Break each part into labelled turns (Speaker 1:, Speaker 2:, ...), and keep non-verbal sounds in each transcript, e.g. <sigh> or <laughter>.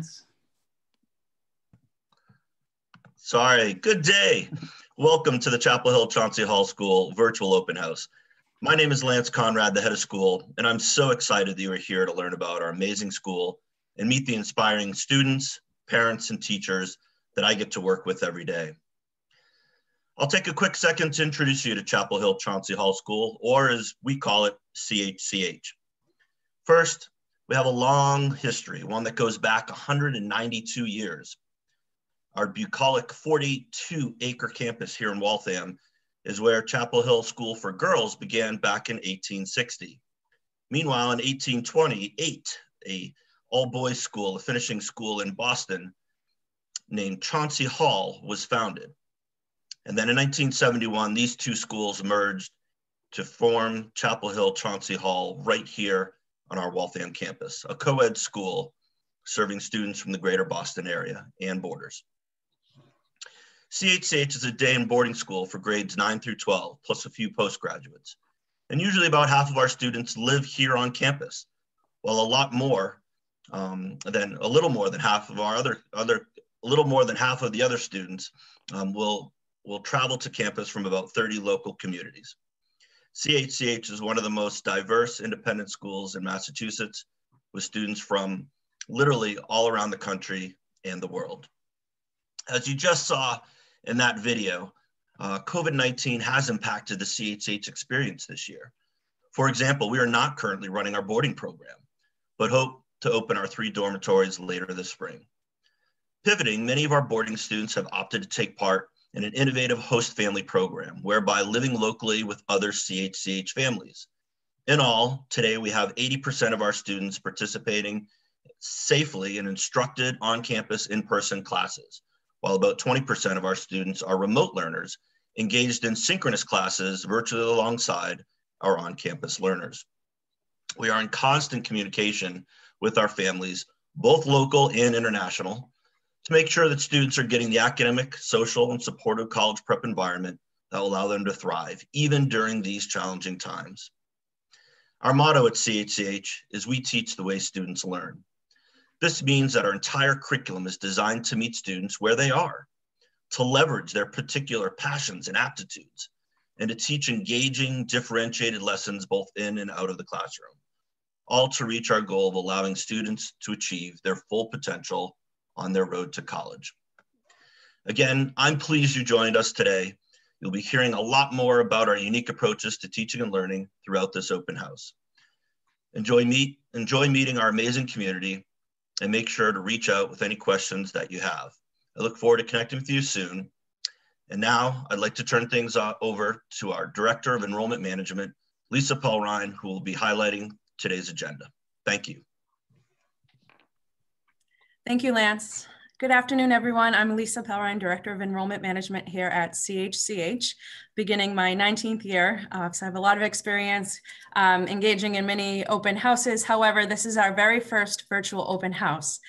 Speaker 1: Lance.
Speaker 2: Sorry. Good day. Welcome to the Chapel Hill Chauncy Hall School virtual open house. My name is Lance Conrad, the head of school, and I'm so excited that you are here to learn about our amazing school and meet the inspiring students, parents, and teachers that I get to work with every day. I'll take a quick second to introduce you to Chapel Hill Chauncy Hall School, or as we call it, CHCH. First, we have a long history, one that goes back 192 years. Our bucolic 42 acre campus here in Waltham is where Chapel Hill School for Girls began back in 1860. Meanwhile, in 1828, a all boys school, a finishing school in Boston named Chauncy Hall was founded. And then in 1971, these two schools merged to form Chapel Hill Chauncy Hall right here on our Waltham campus, a co-ed school serving students from the greater Boston area and borders. CHCH is a day and boarding school for grades 9 through 12, plus a few postgraduates. And usually about half of our students live here on campus, while a lot more um, than a little more than half of our other, other a little more than half of the other students um, will, will travel to campus from about 30 local communities. CHCH is one of the most diverse independent schools in Massachusetts with students from literally all around the country and the world. As you just saw in that video, uh, COVID-19 has impacted the CHCH experience this year. For example, we are not currently running our boarding program, but hope to open our three dormitories later this spring. Pivoting, many of our boarding students have opted to take part in an innovative host family program, whereby living locally with other CHCH families. In all, today we have 80% of our students participating safely in instructed on-campus in-person classes, while about 20% of our students are remote learners engaged in synchronous classes virtually alongside our on-campus learners. We are in constant communication with our families, both local and international, to make sure that students are getting the academic, social, and supportive college prep environment that will allow them to thrive, even during these challenging times. Our motto at CHCH is we teach the way students learn. This means that our entire curriculum is designed to meet students where they are, to leverage their particular passions and aptitudes, and to teach engaging, differentiated lessons both in and out of the classroom, all to reach our goal of allowing students to achieve their full potential on their road to college. Again, I'm pleased you joined us today. You'll be hearing a lot more about our unique approaches to teaching and learning throughout this open house. Enjoy, meet, enjoy meeting our amazing community and make sure to reach out with any questions that you have. I look forward to connecting with you soon. And now I'd like to turn things over to our Director of Enrollment Management, Lisa Pelrine, who will be highlighting today's agenda. Thank you.
Speaker 3: Thank you, Lance. Good afternoon, everyone. I'm Lisa Pelrine, Director of Enrollment Management here at CHCH, beginning my 19th year. Uh, so I have a lot of experience um, engaging in many open houses. However, this is our very first virtual open house.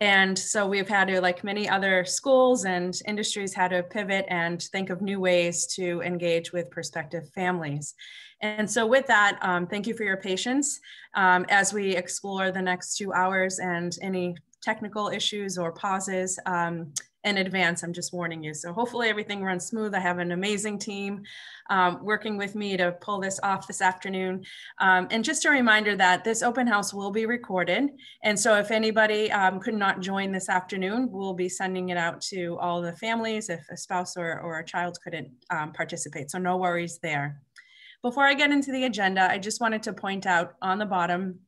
Speaker 3: And so we've had to, like many other schools and industries, had to pivot and think of new ways to engage with prospective families. And so with that, um, thank you for your patience um, as we explore the next two hours and any technical issues or pauses um, in advance. I'm just warning you. So hopefully everything runs smooth. I have an amazing team um, working with me to pull this off this afternoon. Um, and just a reminder that this open house will be recorded. And so if anybody um, could not join this afternoon, we'll be sending it out to all the families if a spouse or, or a child couldn't um, participate. So no worries there. Before I get into the agenda, I just wanted to point out on the bottom,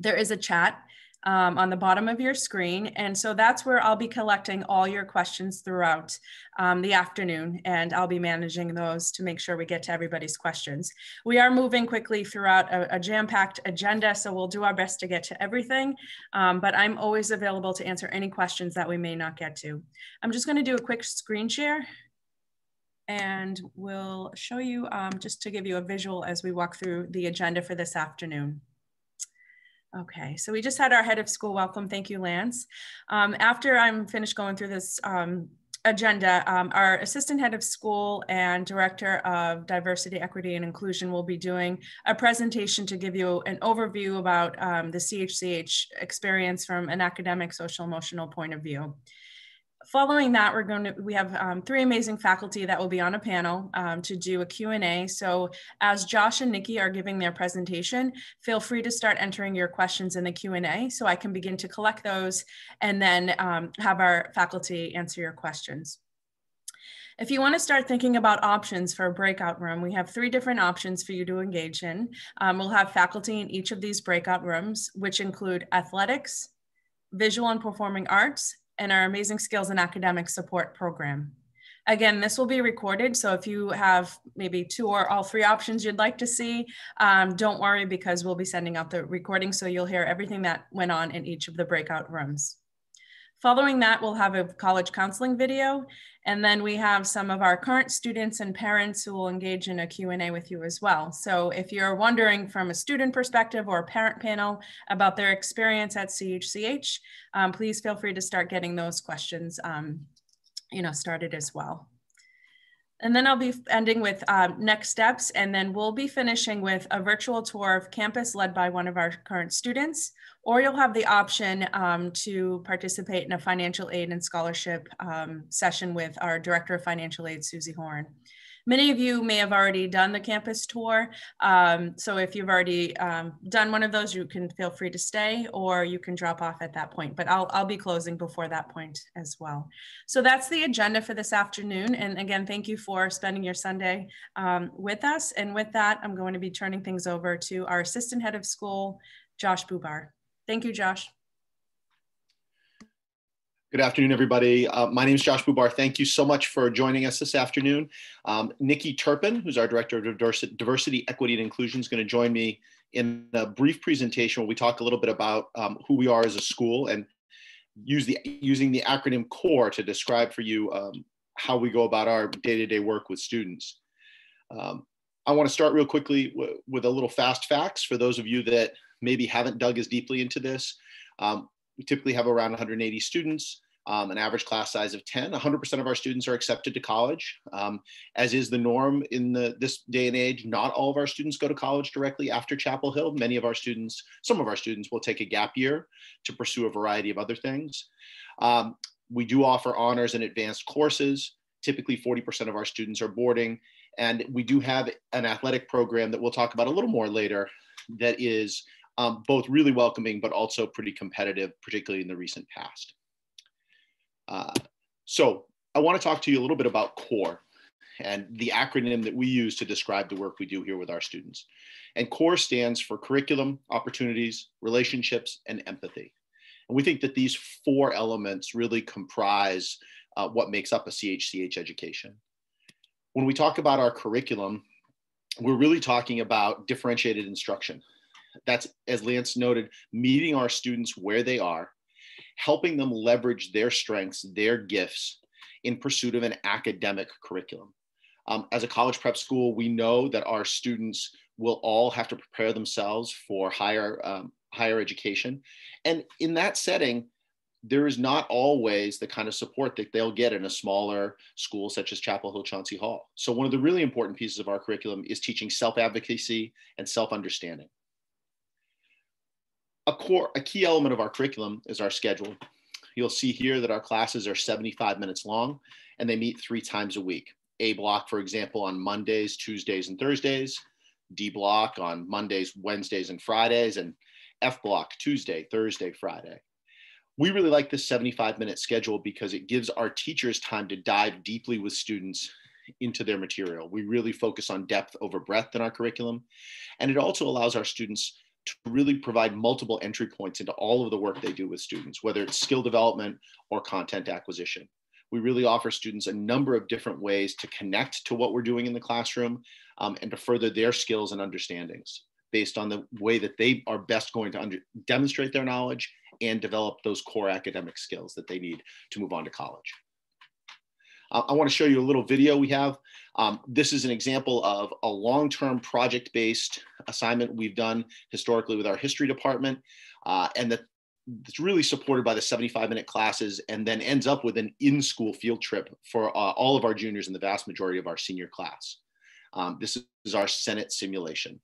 Speaker 3: there is a chat um, on the bottom of your screen. And so that's where I'll be collecting all your questions throughout um, the afternoon, and I'll be managing those to make sure we get to everybody's questions. We are moving quickly throughout a, a jam-packed agenda, so we'll do our best to get to everything, um, but I'm always available to answer any questions that we may not get to. I'm just gonna do a quick screen share and we'll show you um, just to give you a visual as we walk through the agenda for this afternoon. Okay, so we just had our head of school welcome. Thank you, Lance. Um, after I'm finished going through this um, agenda, um, our assistant head of school and director of diversity, equity, and inclusion will be doing a presentation to give you an overview about um, the CHCH experience from an academic, social, emotional point of view following that, we're going to, we have um, three amazing faculty that will be on a panel um, to do a Q&A. So as Josh and Nikki are giving their presentation, feel free to start entering your questions in the Q&A so I can begin to collect those and then um, have our faculty answer your questions. If you want to start thinking about options for a breakout room, we have three different options for you to engage in. Um, we'll have faculty in each of these breakout rooms, which include athletics, visual and performing arts, and our Amazing Skills and Academic Support Program. Again, this will be recorded, so if you have maybe two or all three options you'd like to see, um, don't worry because we'll be sending out the recording so you'll hear everything that went on in each of the breakout rooms. Following that, we'll have a college counseling video, and then we have some of our current students and parents who will engage in a Q&A with you as well. So if you're wondering from a student perspective or a parent panel about their experience at CHCH, um, please feel free to start getting those questions um, you know, started as well. And then I'll be ending with um, next steps, and then we'll be finishing with a virtual tour of campus led by one of our current students, or you'll have the option um, to participate in a financial aid and scholarship um, session with our Director of Financial Aid, Susie Horn. Many of you may have already done the campus tour. Um, so if you've already um, done one of those, you can feel free to stay or you can drop off at that point, but I'll, I'll be closing before that point as well. So that's the agenda for this afternoon. And again, thank you for spending your Sunday um, with us. And with that, I'm going to be turning things over to our Assistant Head of School, Josh Bubar. Thank you, Josh.
Speaker 1: Good afternoon, everybody. Uh, my name is Josh Bubar. Thank you so much for joining us this afternoon. Um, Nikki Turpin, who's our Director of Diversity, Equity, and Inclusion, is going to join me in a brief presentation where we talk a little bit about um, who we are as a school and use the using the acronym CORE to describe for you um, how we go about our day-to-day work with students. Um, I want to start real quickly with a little fast facts for those of you that maybe haven't dug as deeply into this. Um, we typically have around 180 students, um, an average class size of 10. 100% of our students are accepted to college, um, as is the norm in the, this day and age. Not all of our students go to college directly after Chapel Hill. Many of our students, some of our students will take a gap year to pursue a variety of other things. Um, we do offer honors and advanced courses. Typically 40% of our students are boarding. And we do have an athletic program that we'll talk about a little more later that is um, both really welcoming, but also pretty competitive, particularly in the recent past. Uh, so I want to talk to you a little bit about CORE and the acronym that we use to describe the work we do here with our students. And CORE stands for curriculum, opportunities, relationships, and empathy. And we think that these four elements really comprise uh, what makes up a CHCH education. When we talk about our curriculum, we're really talking about differentiated instruction that's, as Lance noted, meeting our students where they are, helping them leverage their strengths, their gifts in pursuit of an academic curriculum. Um, as a college prep school, we know that our students will all have to prepare themselves for higher, um, higher education. And in that setting, there is not always the kind of support that they'll get in a smaller school such as Chapel Hill Chauncy Hall. So one of the really important pieces of our curriculum is teaching self-advocacy and self-understanding a core, a key element of our curriculum is our schedule. You'll see here that our classes are 75 minutes long and they meet three times a week. A block, for example, on Mondays, Tuesdays, and Thursdays. D block on Mondays, Wednesdays, and Fridays, and F block Tuesday, Thursday, Friday. We really like this 75 minute schedule because it gives our teachers time to dive deeply with students into their material. We really focus on depth over breadth in our curriculum. And it also allows our students to really provide multiple entry points into all of the work they do with students, whether it's skill development or content acquisition. We really offer students a number of different ways to connect to what we're doing in the classroom um, and to further their skills and understandings based on the way that they are best going to under, demonstrate their knowledge and develop those core academic skills that they need to move on to college. Uh, I want to show you a little video we have. Um, this is an example of a long-term project-based assignment we've done historically with our history department. Uh, and the it's really supported by the 75 minute classes and then ends up with an in-school field trip for uh, all of our juniors and the vast majority of our senior class. Um, this is our Senate simulation.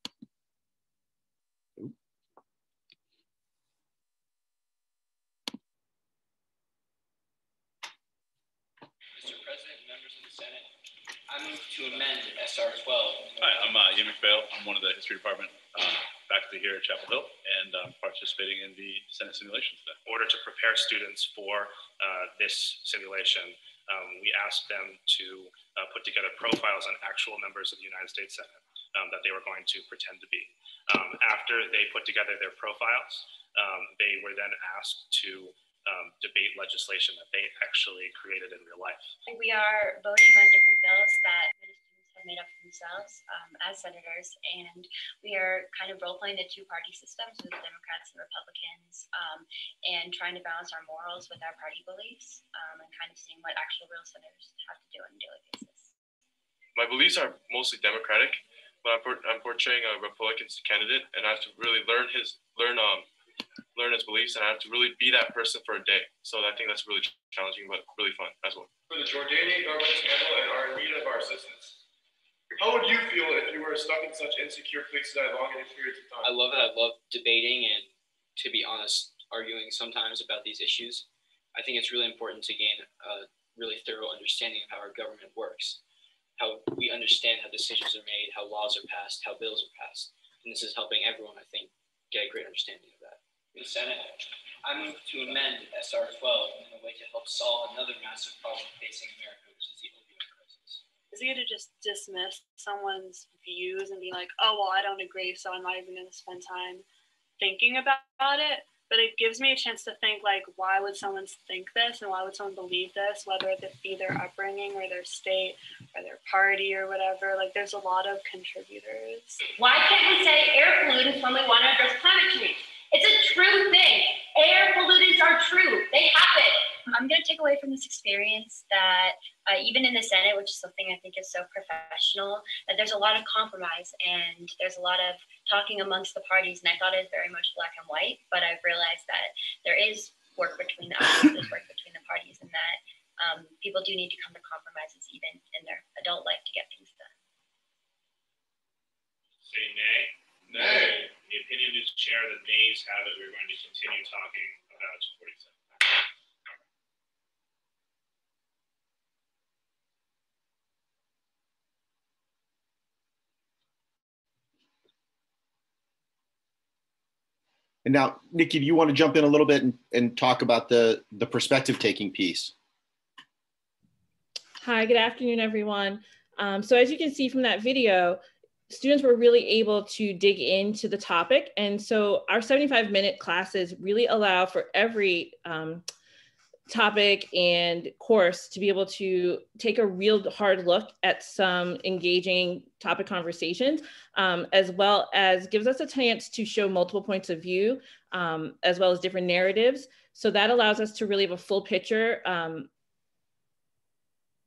Speaker 4: I move to amend SR 12.
Speaker 5: Hi, I'm uh, Ian McPhail. I'm one of the history department uh, faculty here at Chapel Hill and I'm participating in the Senate simulation today.
Speaker 6: In order to prepare students for uh, this simulation, um, we asked them to uh, put together profiles on actual members of the United States Senate um, that they were going to pretend to be. Um, after they put together their profiles, um, they were then asked to um, debate legislation that they actually created in real life.
Speaker 7: We are voting on different bills that many students have made up for themselves um, as senators, and we are kind of role playing the two party systems with the Democrats and Republicans um, and trying to balance our morals with our party beliefs um, and kind of seeing what actual real senators have to do on a daily basis.
Speaker 8: My beliefs are mostly Democratic, but I'm, I'm portraying a Republican candidate, and I have to really learn his learn um learn his beliefs, and I have to really be that person for a day. So I think that's really challenging, but really fun as well.
Speaker 9: For the Jordanian government scandal and are in need of our assistance. How would you feel if you were stuck in such insecure places at long periods of time?
Speaker 4: I love it. I love debating and, to be honest, arguing sometimes about these issues. I think it's really important to gain a really thorough understanding of how our government works, how we understand how decisions are made, how laws are passed, how bills are passed. And this is helping everyone, I think, get a great understanding of that.
Speaker 10: The Senate, I move to amend SR 12 in a way to help solve another massive problem facing America, which is the opioid crisis.
Speaker 11: Is it to just dismiss someone's views and be like, oh, well, I don't agree, so I'm not even going to spend time thinking about it? But it gives me a chance to think, like, why would someone think this and why would someone believe this, whether it be their upbringing or their state or their party or whatever. Like, there's a lot of contributors.
Speaker 7: Why can't we say air pollutants when we want to address climate change? It's a true thing. Air pollutants are true. They happen. I'm going to take away from this experience that uh, even in the Senate, which is something I think is so professional, that there's a lot of compromise and there's a lot of talking amongst the parties. And I thought it was very much black and white, but I've realized that there is work between the there's work between the parties, and that um, people do need to come to compromises even in their adult life to get things done.
Speaker 6: Say nay. Nay the opinion is chair, the nays have it. We're going to continue talking about 47.
Speaker 1: And now, Nikki, do you want to jump in a little bit and, and talk about the, the perspective taking piece?
Speaker 12: Hi, good afternoon, everyone. Um, so as you can see from that video, students were really able to dig into the topic. And so our 75 minute classes really allow for every um, topic and course to be able to take a real hard look at some engaging topic conversations, um, as well as gives us a chance to show multiple points of view, um, as well as different narratives. So that allows us to really have a full picture um,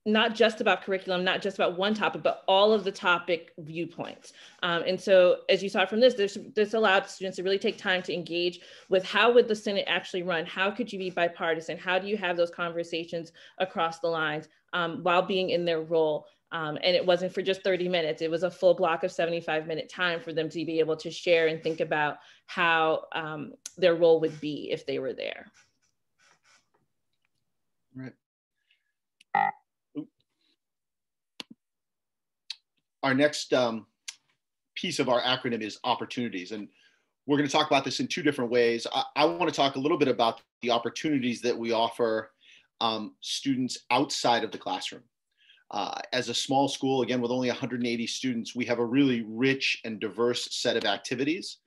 Speaker 12: not just about curriculum, not just about one topic, but all of the topic viewpoints. Um, and so, as you saw from this, this, this allowed students to really take time to engage with how would the Senate actually run? How could you be bipartisan? How do you have those conversations across the lines um, while being in their role? Um, and it wasn't for just 30 minutes, it was a full block of 75 minute time for them to be able to share and think about how um, their role would be if they were there.
Speaker 1: Right. Our next um, piece of our acronym is opportunities. And we're going to talk about this in two different ways. I, I want to talk a little bit about the opportunities that we offer um, students outside of the classroom. Uh, as a small school, again, with only 180 students, we have a really rich and diverse set of activities.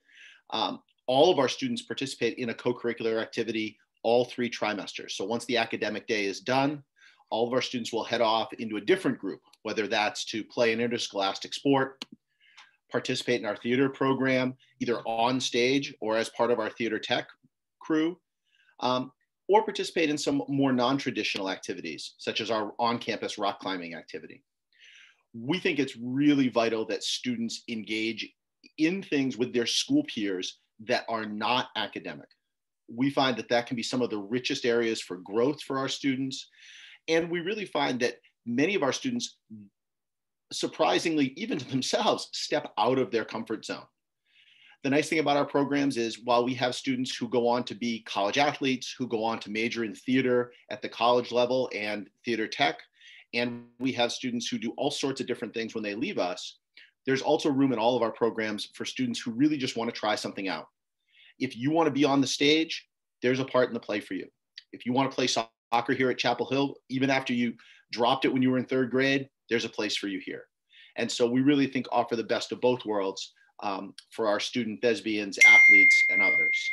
Speaker 1: Um, all of our students participate in a co-curricular activity all three trimesters. So once the academic day is done, all of our students will head off into a different group, whether that's to play an interscholastic sport, participate in our theater program, either on stage or as part of our theater tech crew, um, or participate in some more non-traditional activities, such as our on-campus rock climbing activity. We think it's really vital that students engage in things with their school peers that are not academic. we find that that can be some of the richest areas for growth for our students. And we really find that many of our students, surprisingly, even to <laughs> themselves, step out of their comfort zone. The nice thing about our programs is while we have students who go on to be college athletes, who go on to major in theater at the college level and theater tech, and we have students who do all sorts of different things when they leave us, there's also room in all of our programs for students who really just want to try something out. If you want to be on the stage, there's a part in the play for you. If you want to play soccer here at Chapel Hill, even after you dropped it when you were in third grade, there's a place for you here. And so we really think offer the best of both worlds um, for our student thespians, athletes, and others.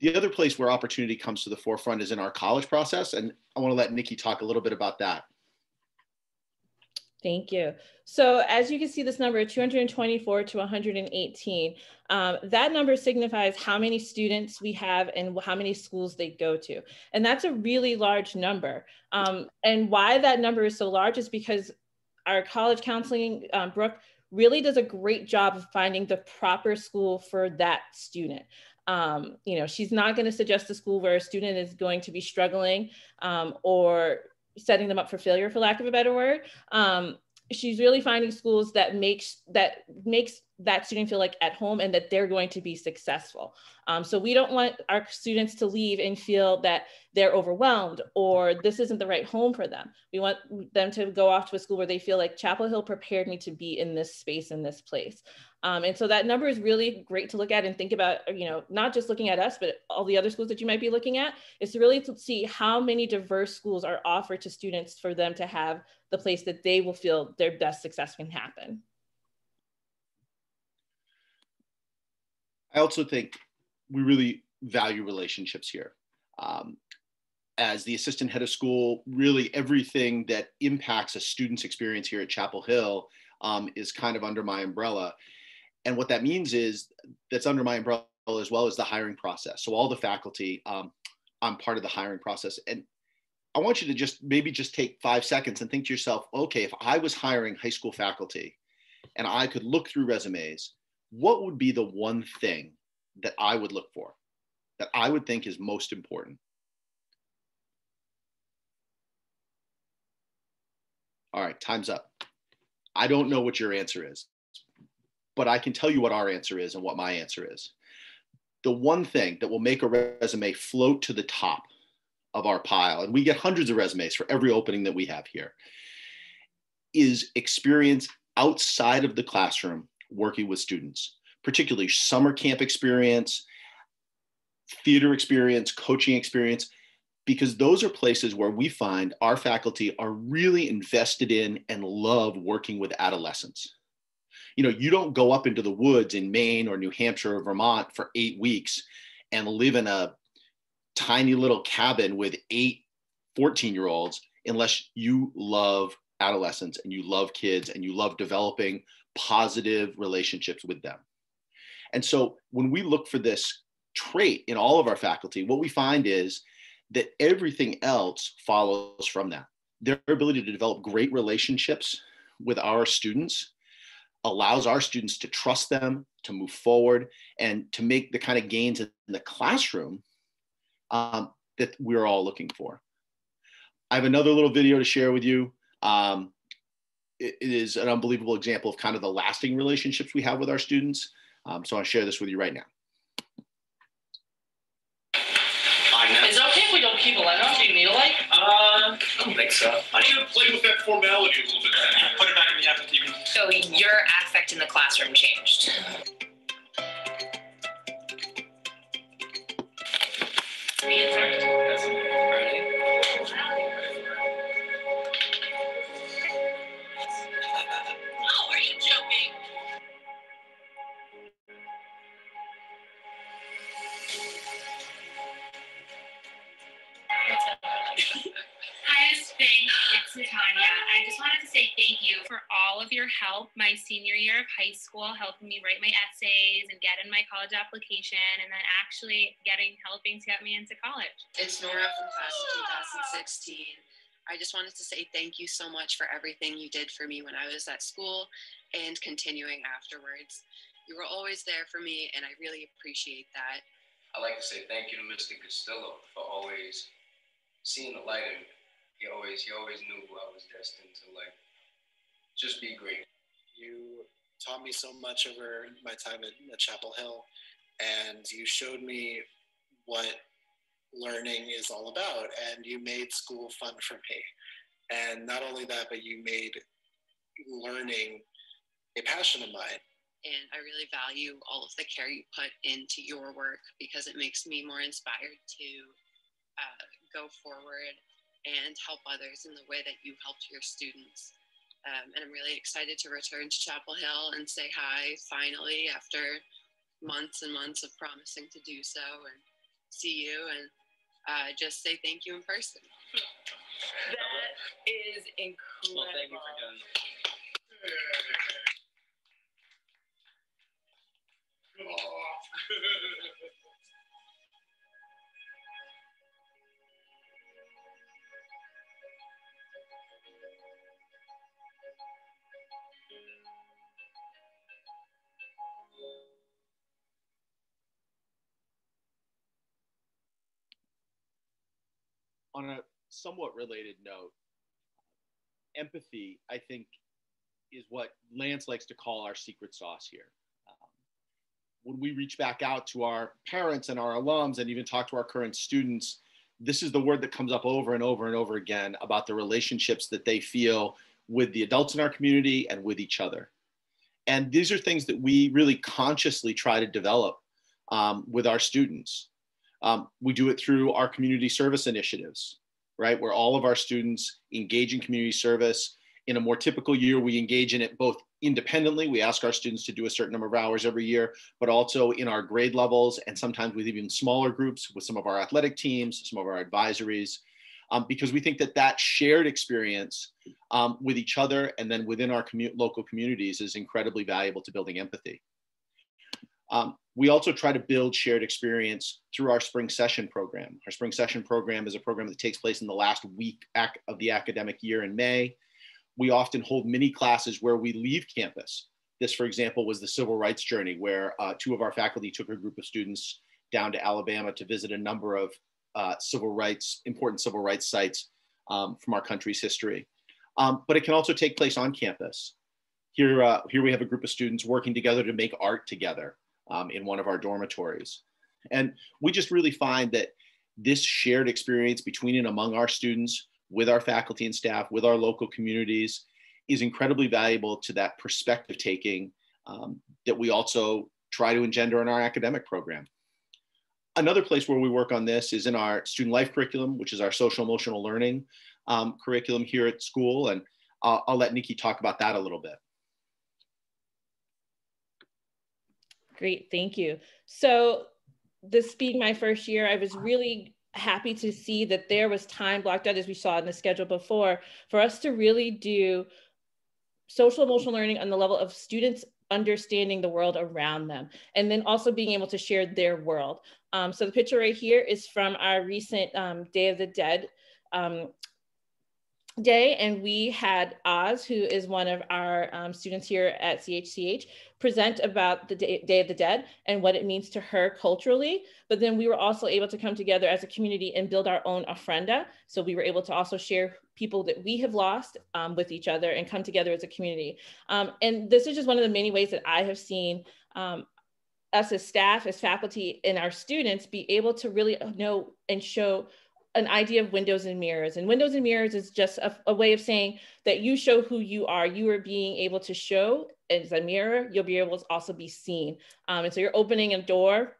Speaker 1: The other place where opportunity comes to the forefront is in our college process. And I want to let Nikki talk a little bit about that.
Speaker 12: Thank you. So as you can see this number, 224 to 118, um, that number signifies how many students we have and how many schools they go to. And that's a really large number. Um, and why that number is so large is because our college counseling, um, Brooke, really does a great job of finding the proper school for that student. Um, you know, she's not going to suggest a school where a student is going to be struggling um, or setting them up for failure, for lack of a better word. Um, she's really finding schools that makes that makes that student feel like at home and that they're going to be successful. Um, so we don't want our students to leave and feel that they're overwhelmed or this isn't the right home for them. We want them to go off to a school where they feel like Chapel Hill prepared me to be in this space, in this place. Um, and so that number is really great to look at and think about, you know, not just looking at us, but all the other schools that you might be looking at, is to really to see how many diverse schools are offered to students for them to have the place that they will feel their best success can happen.
Speaker 1: I also think we really value relationships here. Um, as the assistant head of school, really everything that impacts a student's experience here at Chapel Hill um, is kind of under my umbrella. And what that means is that's under my umbrella as well as the hiring process. So all the faculty, um, I'm part of the hiring process. And I want you to just maybe just take five seconds and think to yourself, okay, if I was hiring high school faculty and I could look through resumes, what would be the one thing that I would look for, that I would think is most important? All right, time's up. I don't know what your answer is, but I can tell you what our answer is and what my answer is. The one thing that will make a resume float to the top of our pile, and we get hundreds of resumes for every opening that we have here, is experience outside of the classroom working with students, particularly summer camp experience, theater experience, coaching experience, because those are places where we find our faculty are really invested in and love working with adolescents. You know, you don't go up into the woods in Maine or New Hampshire or Vermont for eight weeks and live in a tiny little cabin with eight 14 year olds unless you love adolescents and you love kids and you love developing positive relationships with them. And so when we look for this trait in all of our faculty, what we find is that everything else follows from that. Their ability to develop great relationships with our students allows our students to trust them, to move forward, and to make the kind of gains in the classroom um, that we're all looking for. I have another little video to share with you. Um, it, it is an unbelievable example of kind of the lasting relationships we have with our students. Um, so I'll share this with you right now.
Speaker 13: Is it okay if we don't keep a letter on so you need a light? Uh, I don't think so.
Speaker 9: I need to play with that formality a little bit.
Speaker 13: Put it back in the application.
Speaker 14: So your affect in the classroom changed.
Speaker 13: Oh, are you joking?
Speaker 15: Hi, it's Bing. It's say thank you for all of your help my senior year of high school, helping me write my essays and get in my college application, and then actually getting helping to get me into college.
Speaker 16: It's Nora from class of 2016. I just wanted to say thank you so much for everything you did for me when I was at school and continuing afterwards. You were always there for me, and I really appreciate that.
Speaker 10: I'd like to say thank you to Mr. Castillo for always seeing the light in me. He always, he always knew who I was destined to like just be great.
Speaker 17: You taught me so much over my time at, at Chapel Hill, and you showed me what learning is all about, and you made school fun for me. And not only that, but you made learning a passion of mine.
Speaker 16: And I really value all of the care you put into your work because it makes me more inspired to uh, go forward and help others in the way that you helped your students. Um, and I'm really excited to return to Chapel Hill and say hi finally after months and months of promising to do so and see you and uh, just say thank you in person.
Speaker 18: That is incredible. Well, thank you for doing <laughs>
Speaker 1: on a somewhat related note, empathy, I think, is what Lance likes to call our secret sauce here. Um, when we reach back out to our parents and our alums and even talk to our current students, this is the word that comes up over and over and over again about the relationships that they feel with the adults in our community and with each other. And these are things that we really consciously try to develop um, with our students. Um, we do it through our community service initiatives, right? Where all of our students engage in community service. In a more typical year, we engage in it both independently. We ask our students to do a certain number of hours every year, but also in our grade levels and sometimes with even smaller groups with some of our athletic teams, some of our advisories, um, because we think that that shared experience um, with each other and then within our commu local communities is incredibly valuable to building empathy. Um, we also try to build shared experience through our spring session program. Our spring session program is a program that takes place in the last week of the academic year in May. We often hold mini classes where we leave campus. This, for example, was the civil rights journey, where uh, two of our faculty took a group of students down to Alabama to visit a number of uh, civil rights, important civil rights sites um, from our country's history. Um, but it can also take place on campus. Here, uh, here we have a group of students working together to make art together um, in one of our dormitories. And we just really find that this shared experience between and among our students, with our faculty and staff, with our local communities, is incredibly valuable to that perspective taking um, that we also try to engender in our academic program. Another place where we work on this is in our student life curriculum, which is our social emotional learning um, curriculum here at school. And I'll, I'll let Nikki talk about that a little bit.
Speaker 12: Great, thank you. So this being my first year, I was really happy to see that there was time blocked out as we saw in the schedule before for us to really do social emotional learning on the level of students understanding the world around them and then also being able to share their world um, so the picture right here is from our recent um, day of the dead um, day and we had Oz, who is one of our um, students here at CHCH, present about the day, day, of the Dead and what it means to her culturally. But then we were also able to come together as a community and build our own ofrenda. So we were able to also share people that we have lost um, with each other and come together as a community. Um, and this is just one of the many ways that I have seen um, us as staff, as faculty, and our students be able to really know and show an idea of windows and mirrors. And windows and mirrors is just a, a, way of saying that you show who you are. You are being able to show as a mirror, you'll be able to also be seen. Um, and so you're opening a door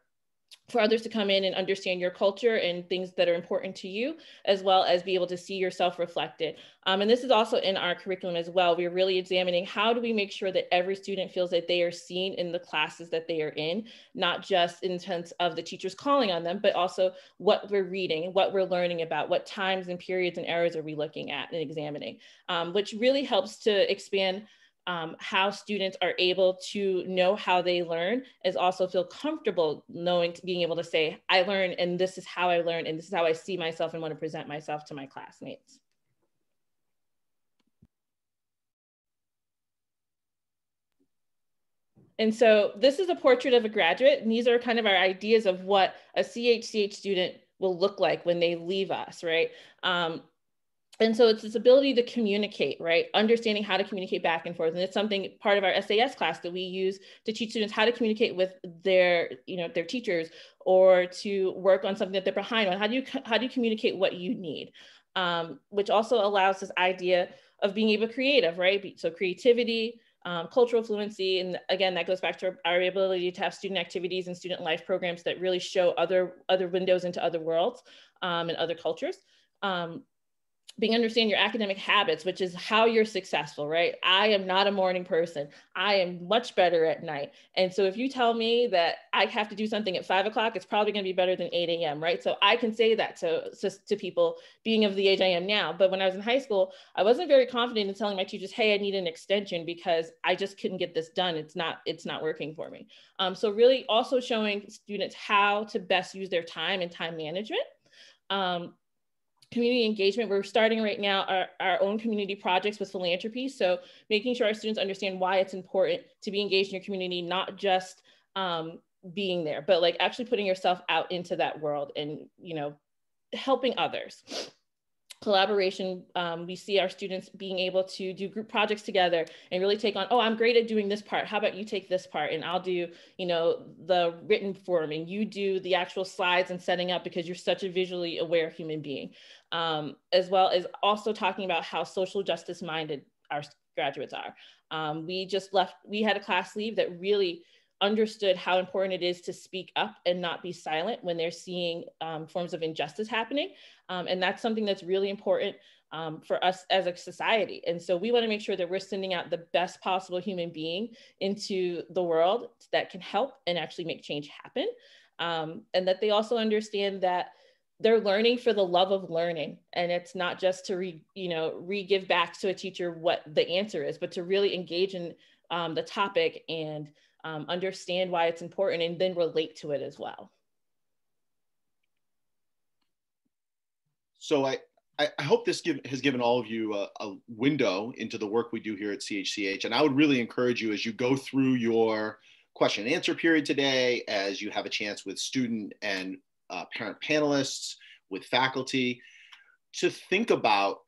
Speaker 12: for others to come in and understand your culture and things that are important to you, as well as be able to see yourself reflected. Um, and this is also in our curriculum as well. We're really examining how do we make sure that every student feels that they are seen in the classes that they are in, not just in terms of the teachers calling on them, but also what we're reading, what we're learning about, what times and periods and eras are we looking at and examining, um, which really helps to expand um, how students are able to know how they learn is also feel comfortable knowing being able to say i learn and this is how i learn and this is how i see myself and want to present myself to my classmates And so this is a portrait of a graduate, and these are kind of our ideas of what a CHCH student will look like when they leave us, right? Um, and so it's this ability to communicate, right? Understanding how to communicate back and forth. And it's something part of our SAS class that we use to teach students how to communicate with their, you know, their teachers or to work on something that they're behind on. How do you, how do you communicate what you need? Um, which also allows this idea of being able to creative, right? So creativity, um, cultural fluency, and again, that goes back to our ability to have student activities and student life programs that really show other, other windows into other worlds um, and other cultures. Um, being understand your academic habits, which is how you're successful, right? I am not a morning person. I am much better at night. And so if you tell me that I have to do something at five o'clock, it's probably going to be better than 8 a.m., right? So I can say that to, to, to, people being of the age I am now. But when I was in high school, I wasn't very confident in telling my teachers, hey, I need an extension because I just couldn't get this done. It's not, it's not working for me. Um, so really also showing students how to best use their time and time management. Um, community engagement we're starting right now our, our own community projects with philanthropy. So making sure our students understand why it's important to be engaged in your community not just um, being there but like actually putting yourself out into that world and you know helping others collaboration um, we see our students being able to do group projects together and really take on oh i'm great at doing this part. How about you take this part? And i'll do you know the written form and you do the actual slides and setting up because you're such a visually aware human being. Um, as well as also talking about how social justice minded our graduates are. Um, we just left we had a class leave that really understood how important it is to speak up and not be silent when they're seeing um, forms of injustice happening. Um, and that's something that's really important um, for us as a society. And so we want to make sure that we're sending out the best possible human being into the world that can help and actually make change happen. Um, and that they also understand that they're learning for the love of learning and it's not just to re you know re-give back to a teacher what the answer is but to really engage in um, the topic and um, understand why it's important, and then relate to it as well.
Speaker 1: So I, I hope this give, has given all of you a, a, window into the work we do here at CHCH. And I would really encourage you as you go through your question and answer period today, as you have a chance with student and uh, parent panelists, with faculty, to think about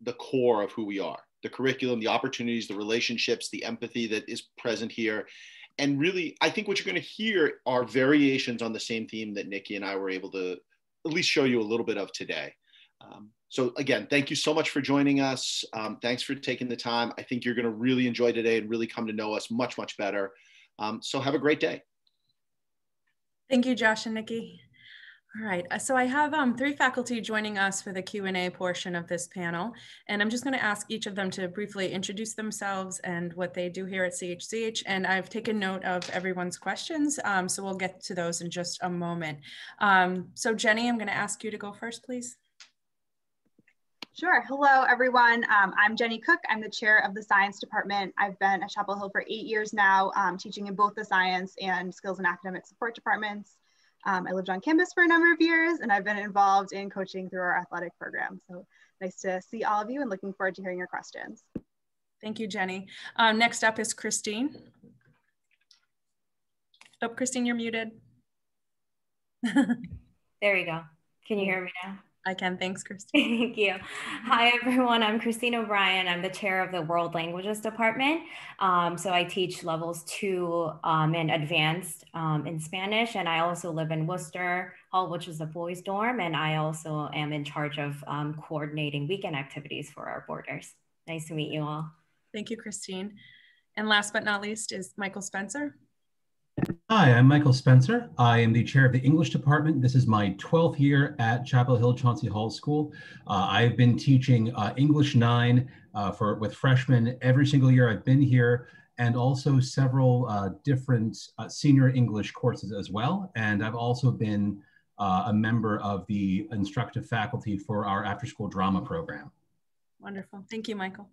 Speaker 1: the core of who we are, the curriculum, the opportunities, the relationships, the empathy that is present here, and really, I think what you're going to hear are variations on the same theme that Nikki and I were able to at least show you a little bit of today. Um, so again, thank you so much for joining us. Um, thanks for taking the time. I think you're going to really enjoy today and really come to know us much, much better. Um, so have a great day.
Speaker 3: Thank you, Josh and Nikki. All right, uh, so I have um, three faculty joining us for the Q&A portion of this panel, and I'm just gonna ask each of them to briefly introduce themselves and what they do here at CHCH, and I've taken note of everyone's questions, um, so we'll get to those in just a moment. Um, so Jenny, I'm gonna ask you to go first, please.
Speaker 19: Sure. Hello, everyone. Um, I'm Jenny Cook. I'm the chair of the science department. I've been at Chapel Hill for eight years now, um, teaching in both the science and skills and academic support departments. Um, I lived on campus for a number of years and I've been involved in coaching through our athletic program. So nice to see all of you and looking forward to hearing your questions.
Speaker 3: Thank you, Jenny. Um, next up is Christine. Oh, Christine, you're muted. <laughs>
Speaker 20: there we go. Can you hear me now?
Speaker 3: I can. Thanks, Christine. <laughs>
Speaker 20: Thank you. Hi, everyone. I'm Christine O'Brien. I'm the chair of the World Languages Department. Um, so I teach levels two um, and advanced um, in Spanish. And I also live in Worcester Hall, which is a boys' dorm. And I also am in charge of um, coordinating weekend activities for our boarders. Nice to meet you all.
Speaker 3: Thank you, Christine. And last but not least is Michael Spencer.
Speaker 21: Hi, I'm Michael Spencer. I am the chair of the English department. This is my 12th year at Chapel Hill Chauncy Hall School. Uh, I've been teaching uh, English 9 uh, for with freshmen every single year I've been here and also several uh, different uh, senior English courses as well. And I've also been uh, a member of the instructive faculty for our after school drama program.
Speaker 3: Wonderful. Thank you, Michael.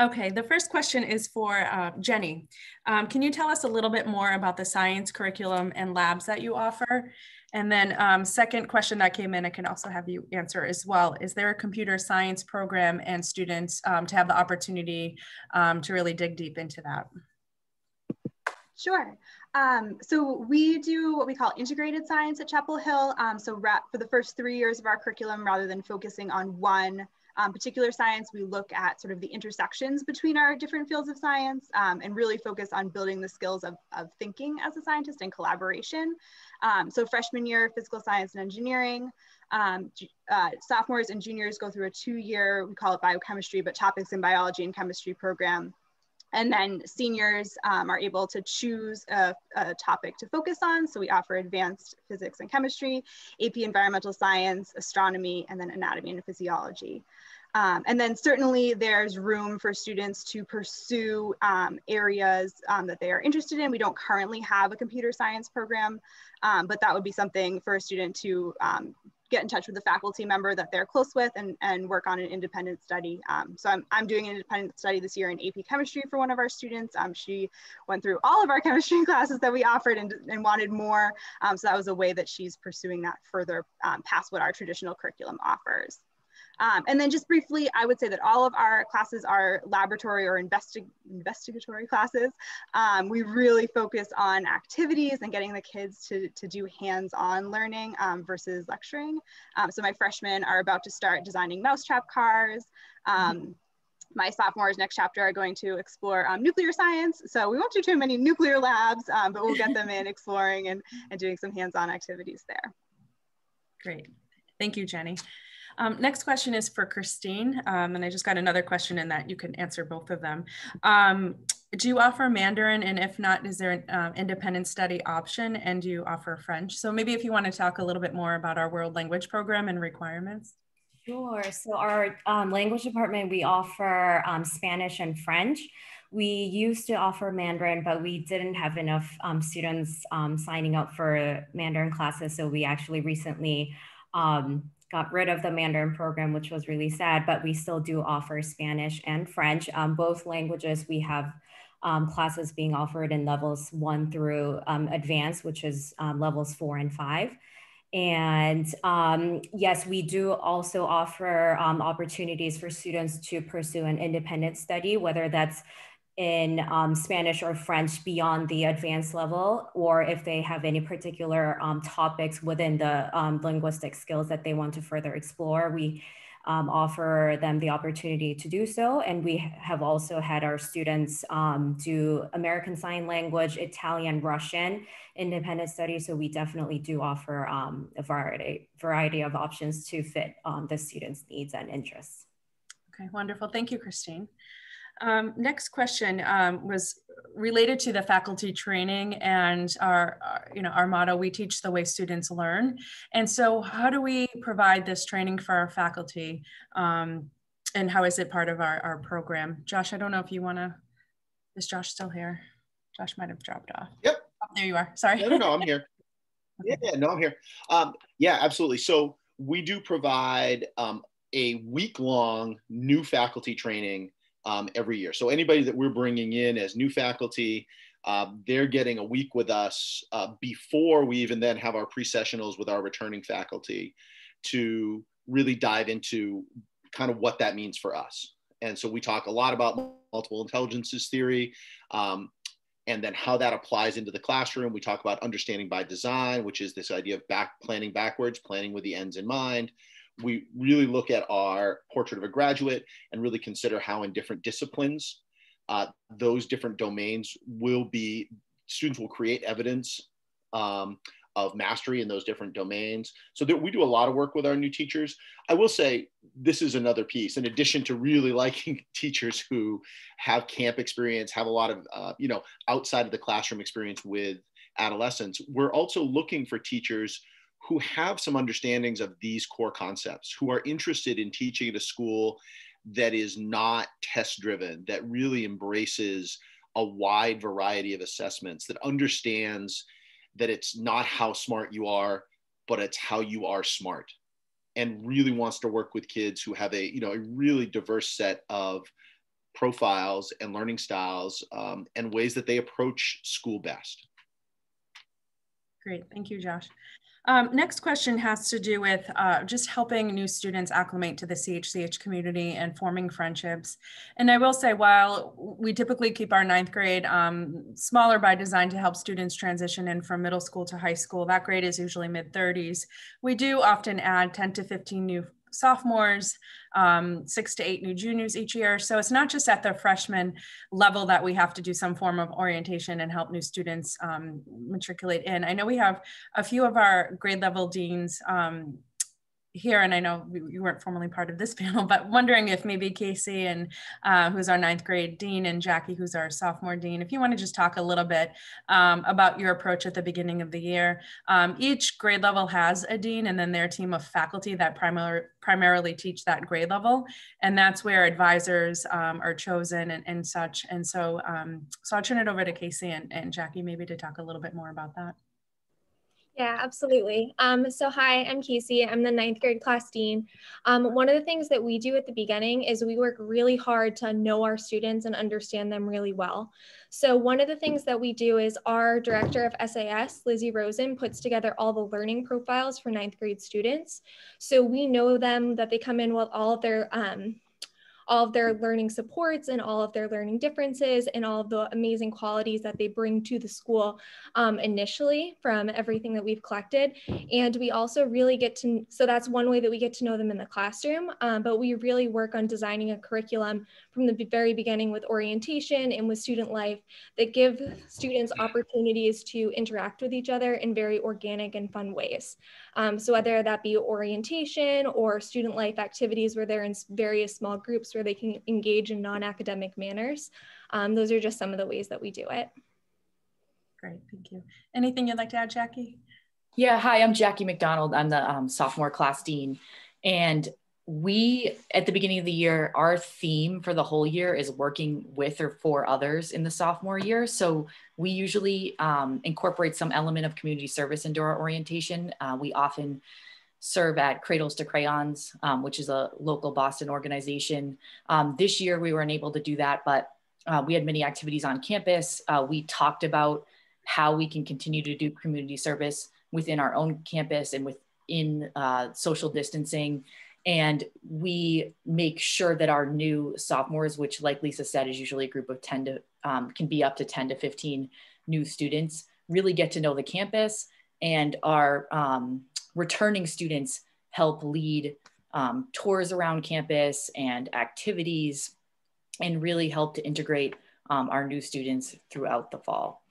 Speaker 3: Okay, the first question is for uh, Jenny. Um, can you tell us a little bit more about the science curriculum and labs that you offer? And then um, second question that came in, I can also have you answer as well. Is there a computer science program and students um, to have the opportunity um, to really dig deep into that?
Speaker 19: Sure. Um, so we do what we call integrated science at Chapel Hill. Um, so for the first three years of our curriculum, rather than focusing on one um, particular science, we look at sort of the intersections between our different fields of science um, and really focus on building the skills of, of thinking as a scientist and collaboration. Um, so freshman year, physical science and engineering. Um, uh, sophomores and juniors go through a two-year, we call it biochemistry, but topics in biology and chemistry program. And then seniors um, are able to choose a, a, topic to focus on. So we offer advanced physics and chemistry, AP environmental science, astronomy, and then anatomy and physiology. Um, and then certainly there's room for students to pursue um, areas um, that they are interested in. We don't currently have a computer science program, um, but that would be something for a student to um, get in touch with a faculty member that they're close with and, and work on an independent study. Um, so I'm, I'm doing an independent study this year in AP chemistry for one of our students. She went through all of our <laughs> chemistry classes that we offered and, and wanted more. So that was a way that she's pursuing that further past what our traditional curriculum offers. Um, and then just briefly, I would say that all of our classes are laboratory or investi investigatory classes. Um, we really focus on activities and getting the kids to, to do hands-on learning um, versus lecturing. Um, so my freshmen are about to start designing mousetrap cars. Um, my sophomores next chapter are going to explore um, nuclear science. So we won't do too many nuclear labs, um, but we'll get them in exploring and, and doing some hands-on activities there.
Speaker 3: Great. Thank you, Jenny. Um, next question is for Christine, um, and I just got another question in that you can answer both of them. Um, do you offer Mandarin, and if not, is there an uh, independent study option, and do you offer French? So maybe if you want to talk a little bit more about our world language program and requirements.
Speaker 20: Sure. So our um, language department, we offer um, Spanish and French. We used to offer Mandarin, but we didn't have enough um, students um, signing up for Mandarin classes. So we actually recently um, got rid of the Mandarin program, which was really sad, but we still do offer Spanish and French. Um, both languages we have um, classes being offered in levels one through um, advanced, which is um, levels four and five. And um, yes, we do also offer um, opportunities for students to pursue an independent study, whether that's in um, Spanish or French beyond the advanced level, or if they have any particular um, topics within the um, linguistic skills that they want to further explore, we um, offer them the opportunity to do so. And we have also had our students um, do American Sign Language, Italian, Russian independent studies. So we definitely do offer a variety, variety of options to fit the students' needs and interests.
Speaker 3: Okay, wonderful. Thank you, Christine. Um, next question um, was related to the faculty training and our, our, you know, our motto, we teach the way students learn. And so how do we provide this training for our faculty? Um, and how is it part of our, our program? Josh, I don't know if you wanna, is Josh still here? Josh might have dropped off.
Speaker 1: Yep.
Speaker 3: Oh, there you are, sorry.
Speaker 1: No, no, no I'm here. <laughs> okay. Yeah, no, I'm here. Um, yeah, absolutely. So we do provide um, a week-long new faculty training um, every year. So anybody that we're bringing in as new faculty, uh, they're getting a week with us uh, before we even then have our pre-sessionals with our returning faculty to really dive into kind of what that means for us. And so we talk a lot about multiple intelligences theory um, and then how that applies into the classroom. We talk about understanding by design, which is this idea of back planning backwards, planning with the ends in mind we really look at our portrait of a graduate and really consider how in different disciplines, uh, those different domains will be, students will create evidence um, of mastery in those different domains. So that we do a lot of work with our new teachers. I will say this is another piece. In addition to really <laughs> liking teachers who have camp experience, have a lot of uh, you know outside of the classroom experience with adolescents, we're also looking for teachers who have some understandings of these core concepts, who are interested in teaching at a school that is not test driven, that really embraces a wide variety of assessments, that understands that it's not how smart you are, but it's how you are smart and really wants to work with kids who have a you know a really diverse set of profiles and learning styles um, and ways that they approach school best.
Speaker 3: Great. Thank you josh Um, next question has to do with uh, just helping new students acclimate to the CHCH community and forming friendships. And I will say, while we typically keep our ninth grade um, smaller by design to help students transition in from middle school to high school, that grade is usually mid 30s. We do often add 10 to 15 new sophomores, um, six to eight new juniors each year. So it's not just at the freshman level that we have to do some form of orientation and help new students um, matriculate in. I know we have a few of our grade level deans um, here, and I know you weren't formally part of this <laughs> panel, but wondering if maybe Casey and uh, who's our ninth grade dean and Jackie, who's our sophomore dean, if you want to just talk a little bit um, about your approach at the beginning of the year. Um, each grade level has a dean and then their team of faculty that primar primarily teach that grade level. And that's where advisors um, are chosen and, and, such. And so, um, so I'll turn it over to Casey and, and Jackie maybe to talk a little bit more about that.
Speaker 22: Yeah, absolutely. Um, so hi, I'm Casey. I'm the ninth grade class dean. Um, one of the things that we do at the beginning is we work really hard to know our students and understand them really well. So one of the things that we do is our director of SAS, Lizzie Rosen, puts together all the learning profiles for ninth grade students. So we know them that they come in with all of their um, all of their learning supports and all of their learning differences and all of the amazing qualities that they bring to the school um, initially from everything that we've collected. And we also really get to, so that's one way that we get to know them in the classroom, um, but we really work on designing a curriculum from the very beginning with orientation and with student life that give students opportunities to interact with each other in very organic and fun ways. Um, so whether that be orientation or student life activities where they're in various small groups where they can engage in non-academic manners, um, those are just some of the ways that we do it.
Speaker 3: Great, thank you. Anything you'd like to add, Jackie?
Speaker 23: Yeah, hi, I'm Jackie McDonald. I'm the um, sophomore class dean. And we, at the beginning of the year, our theme for the whole year is working with or for others in the sophomore year. So we usually um, incorporate some element of community service into our orientation. Uh, we often serve at Cradles to Crayons, um, which is a local Boston organization. Um, this year we weren't able to do that, but uh, we had many activities on campus. Uh, we talked about how we can continue to do community service within our own campus and within uh, social distancing and we make sure that our new sophomores which like lisa said is usually a group of 10 to um, can be up to 10 to 15 new students really get to know the campus and are um, returning students help lead um, tours around campus and activities and really help to integrate um, our new students throughout the fall.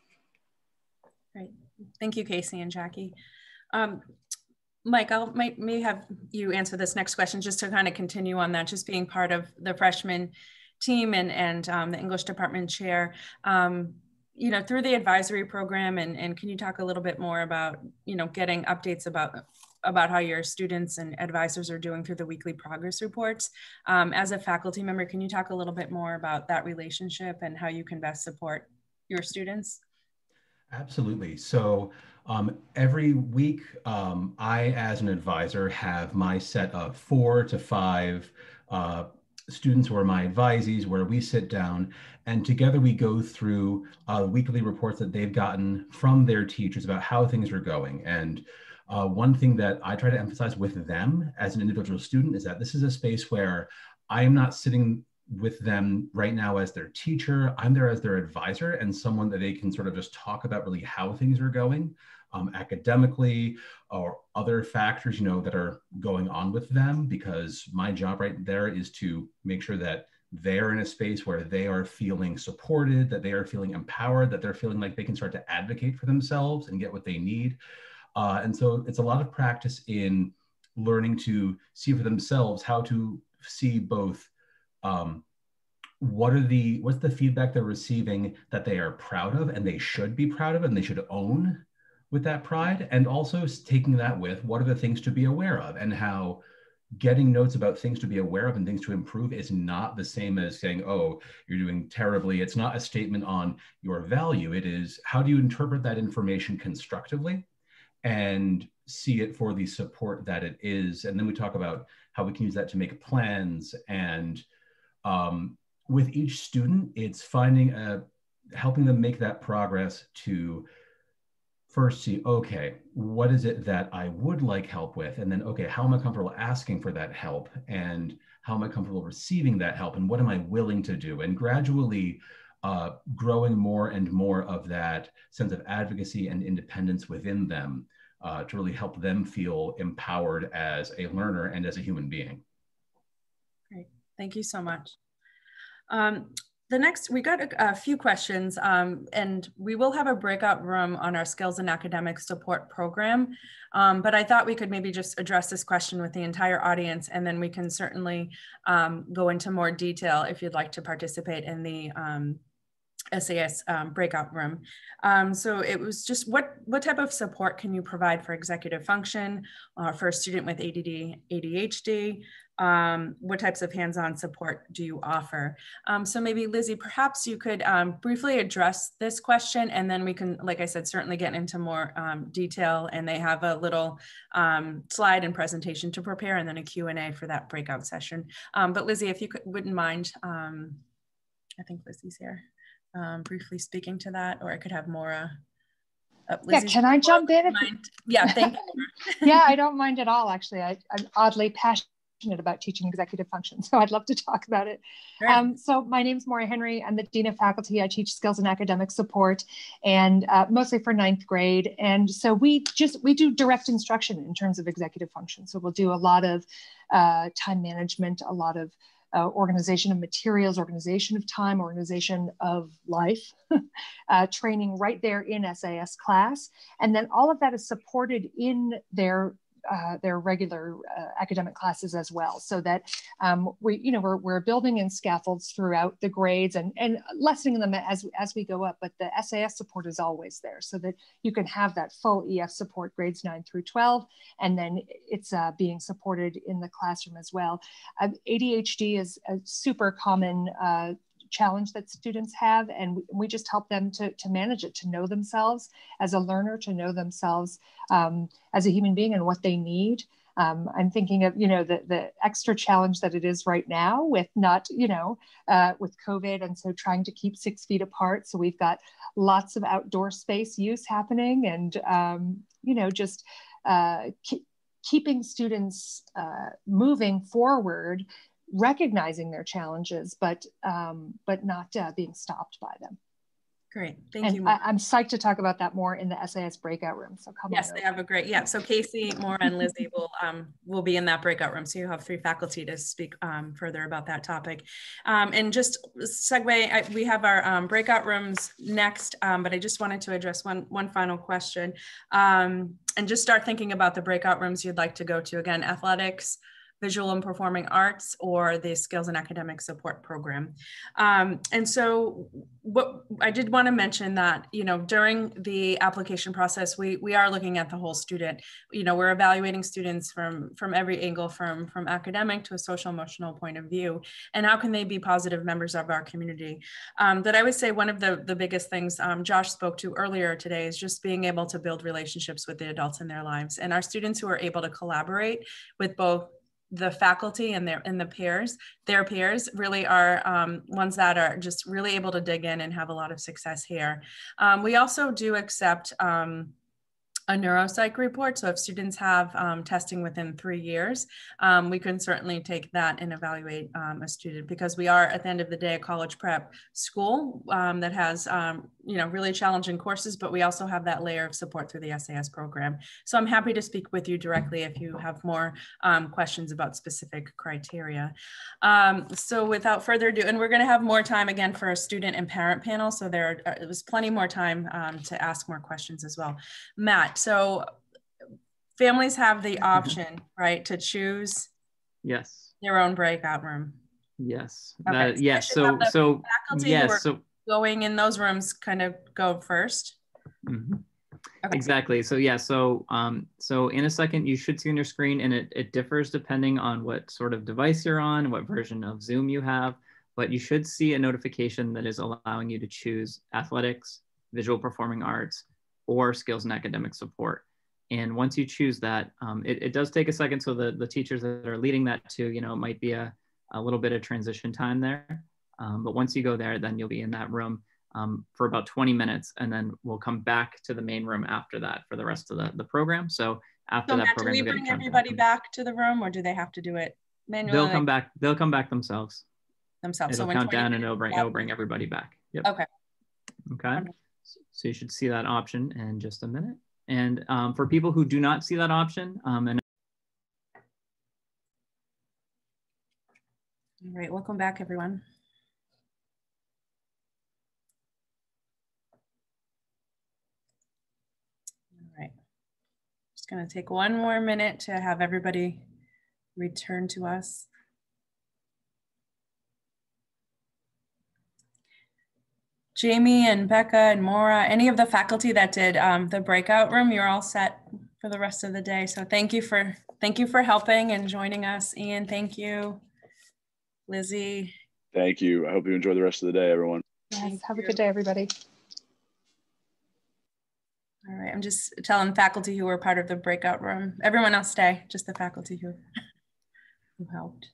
Speaker 3: Great. Thank you, Casey and Jackie. Um, Mike, I'll might may have you answer this next question just to kind of continue on that, just being part of the freshman team and, and um, the English department chair. Um, you know, through the advisory program and, and can you talk a little bit more about, you know, getting updates about about how your students and advisors are doing through the weekly progress reports. Um, as a faculty member, can you talk a little bit more about that relationship and how you can best support your students?
Speaker 21: Absolutely. So um, every week, um, I, as an advisor, have my set of four to five uh, students who are my advisees, where we sit down and together we go through uh, weekly reports that they've gotten from their teachers about how things are going. And uh, one thing that I try to emphasize with them as an individual student is that this is a space where I am not sitting with them right now as their teacher. I'm there as their advisor and someone that they can sort of just talk about really how things are going um, academically or other factors, you know, that are going on with them because my job right there is to make sure that they're in a space where they are feeling supported, that they are feeling empowered, that they're feeling like they can start to advocate for themselves and get what they need. Uh, and so it's a lot of practice in learning to see for themselves how to see both um, what are the what's the feedback they're receiving that they are proud of and they should be proud of and they should own with that pride and also taking that with what are the things to be aware of and how getting notes about things to be aware of and things to improve is not the same as saying oh you're doing terribly. It's not a statement on your value. It is how do you interpret that information constructively and see it for the support that it is? And then we talk about how we can use that to make plans and um, with each student, it's finding a helping them make that progress to first see, okay, what is it that I would like help with? And then, okay, how am I comfortable asking for that help? And how am I comfortable receiving that help? And what am I willing to do? And gradually uh, growing more and more of that sense of advocacy and independence within them uh, to really help them feel empowered as a learner and as a human being.
Speaker 3: Great, thank you so much. Um, the next, we got a, a few questions um, and we will have a breakout room on our skills and academic support program. Um, but I thought we could maybe just address this question with the entire audience and then we can certainly um, go into more detail if you'd like to participate in the SAS um, um, breakout room. Um, so it was just what, what type of support can you provide for executive function uh, for a student with ADD, ADHD? Um, what types of hands-on support do you offer? Um, so maybe Lizzie, perhaps you could um, briefly address this question and then we can, like I said, certainly get into more detail and they have a little slide and presentation to prepare and then a Q&A for that breakout session. but Lizzie, if you could, wouldn't mind, I think Lizzie's here um, briefly speaking to that, or I could have Maura.
Speaker 24: Uh, yeah, can I jump in?
Speaker 3: Yeah, thank
Speaker 24: you. <laughs> yeah, I don't mind at all. Actually, I, am oddly passionate about teaching executive function, <laughs> so I'd love to talk about it. Sure. Um, so my name is Maura Henry. I'm the Dean of Faculty. I teach skills and academic support, and uh, mostly for ninth grade. And so we just we do direct instruction in terms of executive function. So we'll do a lot of uh, time management, a lot of uh, organization of materials, organization of time, organization of life, <laughs> uh, training right there in SAS class. And then all of that is supported in their uh, their regular uh, academic classes as well. So that um, we you know we're, we're building in scaffolds throughout the grades and and lessening them as as we go up but the SAS support is always there so that you can have that full EF support grades 9 through 12 and then it's uh, being supported in the classroom as well. Um, ADHD is a super common uh, challenge that students have and we just help them to, to manage it to know themselves as a learner to know themselves um, as a human being and what they need. Um, i'm thinking of you know the, the extra challenge that it is right now with not you know uh, with covid and so trying to keep six feet apart. So we've got lots of outdoor space use happening and um, you know just uh, keeping students uh, moving forward recognizing their challenges, but um, but not uh, being stopped by them.
Speaker 3: Great, thank
Speaker 24: and
Speaker 3: you.
Speaker 24: I, am psyched to talk about that more in the SAS breakout room. So come
Speaker 3: yes, they have a great yeah. So Casey, Maura, and Lizzie <laughs> will um, will be in that breakout room. So you have three faculty to speak um, further about that topic. Um, and just segue, I, we have our um, breakout rooms next, um, but I just wanted to address one one final question um, and just start thinking about the breakout rooms you'd like to go to. Again, athletics visual and performing arts or the skills and academic support program. Um, and so what I did want to mention that, you know, during the application process, we, we are looking at the whole student, you know, we're evaluating students from, from every angle, from, from academic to a social emotional point of view, and how can they be positive members of our community. Um, that I would say one of the, the biggest things um, Josh spoke to earlier today is just being able to build relationships with the adults in their lives and our students who are able to collaborate with both the faculty and their and the peers their peers really are um, ones that are just really able to dig in and have a lot of success here. Um, we also do accept um, a neuropsych report. So if students have um, testing within three years, um, we can certainly take that and evaluate um, a student because we are at the end of the day a college prep school um, that has um, you know really challenging courses, but we also have that layer of support through the SAS program. So I'm happy to speak with you directly if you have more um, questions about specific criteria. so without further ado, and we're going to have more time again for a student and parent panel. So there, uh, was plenty more time to ask more questions as well. Matt, so families have the mm-hmm. option, right, to choose
Speaker 25: yes
Speaker 3: their own breakout room.
Speaker 25: Yes. Okay. Uh, yes. So so yes. So
Speaker 3: going in those rooms kind of go 1st
Speaker 25: mm-hmm. okay. Exactly. So yeah. So um, so in a second, you should see on your screen, and it, it differs depending on what sort of device you're on, what version of Zoom you have. But you should see a notification that is allowing you to choose athletics, visual performing arts, or skills and academic support. And once you choose that, um, it, it, does take a second. So the, the teachers that are leading that too, you know, it might be a, a little bit of transition time there. Um, but once you go there, then you'll be in that room. um, for about 20 minutes, and then we'll come back to the main room after that for the rest of the, the program. So after
Speaker 3: so
Speaker 25: that
Speaker 3: Matt,
Speaker 25: program,
Speaker 3: do we bring everybody back to the room, or do they have to do it manually?
Speaker 25: They'll come back. They'll come back themselves.
Speaker 3: Themselves.
Speaker 25: It'll
Speaker 3: so
Speaker 25: count down, and it'll bring it'll bring everybody back. Yep.
Speaker 3: Okay.
Speaker 25: Okay. So you should see that option in just a minute. And um, for people who do not see that option, um, and
Speaker 3: All right, welcome back, everyone. All right, just gonna take one more minute to have everybody return to us. Jamie and Becca and Maura, any of the faculty that did um, the breakout room, you're all set for the rest of the day. So thank you for thank you for helping and joining us. Ian, thank you. Lizzie.
Speaker 26: Thank you. I hope you enjoy the rest of the day, everyone.
Speaker 24: Yes, have a good day, everybody.
Speaker 3: All right, I'm just telling faculty who were part of the breakout room. Everyone else stay, just the faculty who, who helped.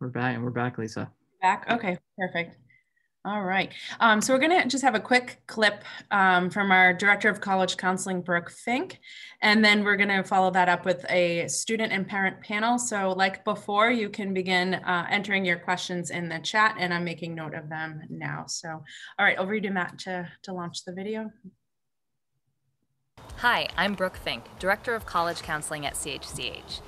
Speaker 25: We're back. And we're back, Lisa.
Speaker 3: Back. Okay, perfect. All right. Um, so we're going to just have a quick clip um, from our Director of College Counseling, Brooke Fink, and then we're going to follow that up with a student and parent panel. So like before, you can begin uh, entering your questions in the chat, and I'm making note of them now. So, all right, over to Matt to, to launch the video.
Speaker 27: Hi, I'm Brooke Fink, Director of College Counseling at CHCH.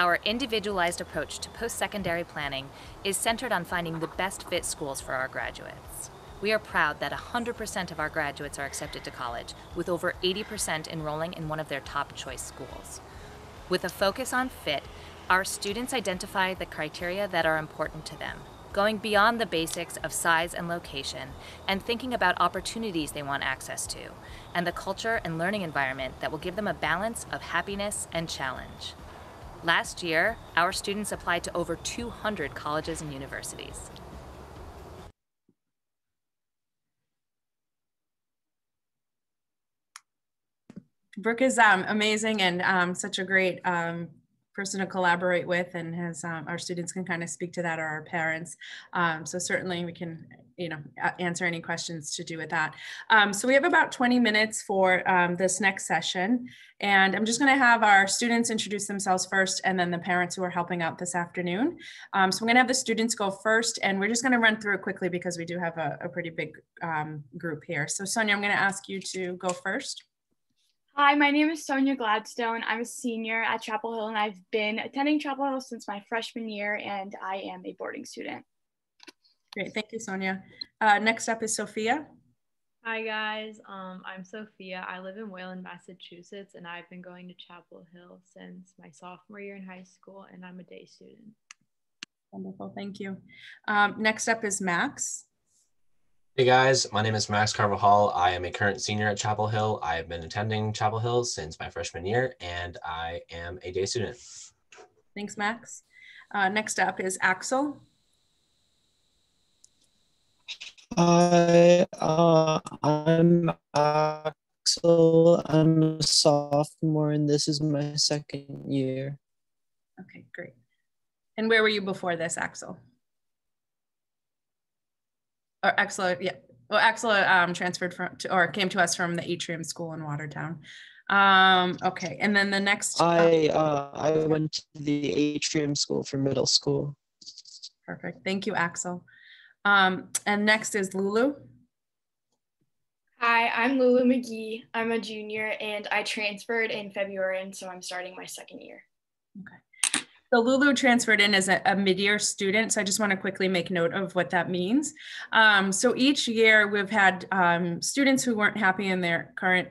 Speaker 27: Our individualized approach to post secondary planning is centered on finding the best fit schools for our graduates. We are proud that 100% of our graduates are accepted to college, with over 80% enrolling in one of their top choice schools. With a focus on fit, our students identify the criteria that are important to them, going beyond the basics of size and location, and thinking about opportunities they want access to, and the culture and learning environment that will give them a balance of happiness and challenge. Last year, our students applied to over 200 colleges and universities.
Speaker 3: Brooke is um, amazing and um, such a great um, person to collaborate with and has um, our students can kind of speak to that or our parents. Um, so certainly we can, you know, answer any questions to do with that. Um, so we have about 20 minutes for um, this next session. And I'm just gonna have our students introduce themselves first and then the parents who are helping out this afternoon. Um, so I'm gonna have the students go first and we're just gonna run through it quickly because we do have a, a pretty big um, group here. So Sonia, I'm gonna ask you to go first.
Speaker 28: Hi, my name is Sonia Gladstone. I'm a senior at Chapel Hill and I've been attending Chapel Hill since my freshman year and I am a boarding student.
Speaker 3: Great, thank you, Sonia. Uh, next up is Sophia.
Speaker 29: Hi guys, um, I'm Sophia. I live in Wayland, Massachusetts, and I've been going to Chapel Hill since my sophomore year in high school, and I'm a day student.
Speaker 3: Wonderful, thank you. Um, next up is Max.
Speaker 30: Hey guys, my name is Max Carvajal. I am a current senior at Chapel Hill. I have been attending Chapel Hill since my freshman year, and I am a day student.
Speaker 3: Thanks, Max. Uh, next up is Axel.
Speaker 31: Hi, uh, I'm Axel. I'm a sophomore, and this is my second year.
Speaker 3: Okay, great. And where were you before this, Axel? Or Axel, yeah. Well, Axel um, transferred from to, or came to us from the Atrium School in Watertown. Um, okay, and then the next.
Speaker 31: I uh, I went to the Atrium School for middle school.
Speaker 3: Perfect. Thank you, Axel. Um, and next is Lulu.
Speaker 28: Hi, I'm Lulu McGee. I'm a junior and I transferred in February, and so I'm starting my second year. Okay.
Speaker 3: So Lulu transferred in as a, a mid-year student. So I just want to quickly make note of what that means. Um, so each year we've had um, students who weren't happy in their current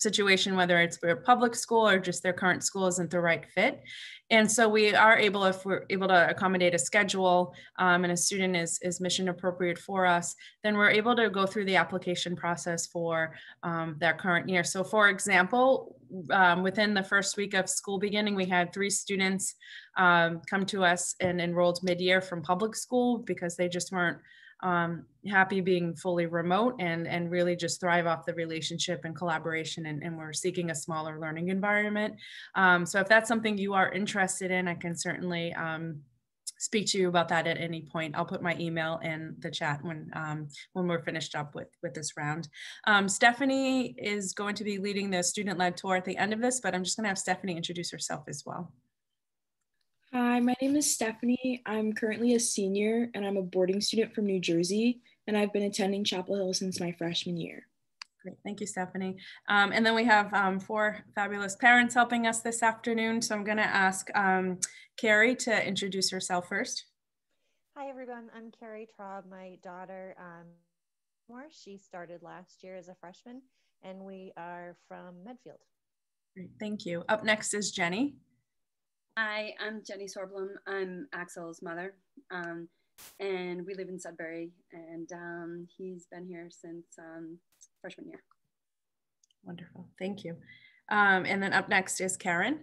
Speaker 3: situation, whether it's a public school or just their current school isn't the right fit. And so we are able, if we're able to accommodate a schedule um, and a student is, is mission appropriate for us, then we're able to go through the application process for um, their current year. So for example, um, within the first week of school beginning, we had three students um, come to us and enrolled mid-year from public school because they just weren't um, happy being fully remote and, and really just thrive off the relationship and collaboration. And, and we're seeking a smaller learning environment. Um, so if that's something you are interested in, I can certainly um, speak to you about that at any point. I'll put my email in the chat when um, when we're finished up with, with this round. Um, Stephanie is going to be leading the student-led tour at the end of this, but I'm just gonna have Stephanie introduce herself as well.
Speaker 32: Hi, my name is Stephanie. I'm currently a senior and I'm a boarding student from New Jersey, and I've been attending Chapel Hill since my freshman year.
Speaker 3: Great, thank you, Stephanie. Um, and then we have um, four fabulous parents helping us this afternoon. So I'm gonna ask um, Carrie to introduce herself first.
Speaker 33: Hi, everyone. I'm Carrie Traub. My daughter, um, more, she started last year as a freshman, and we are from Medfield.
Speaker 3: Great, thank you. Up next is Jenny.
Speaker 34: Hi, I'm Jenny Sorblum. I'm Axel's mother, um, and we live in Sudbury, and um, he's been here since um, freshman year.
Speaker 3: Wonderful, thank you. Um, and then up next is Karen.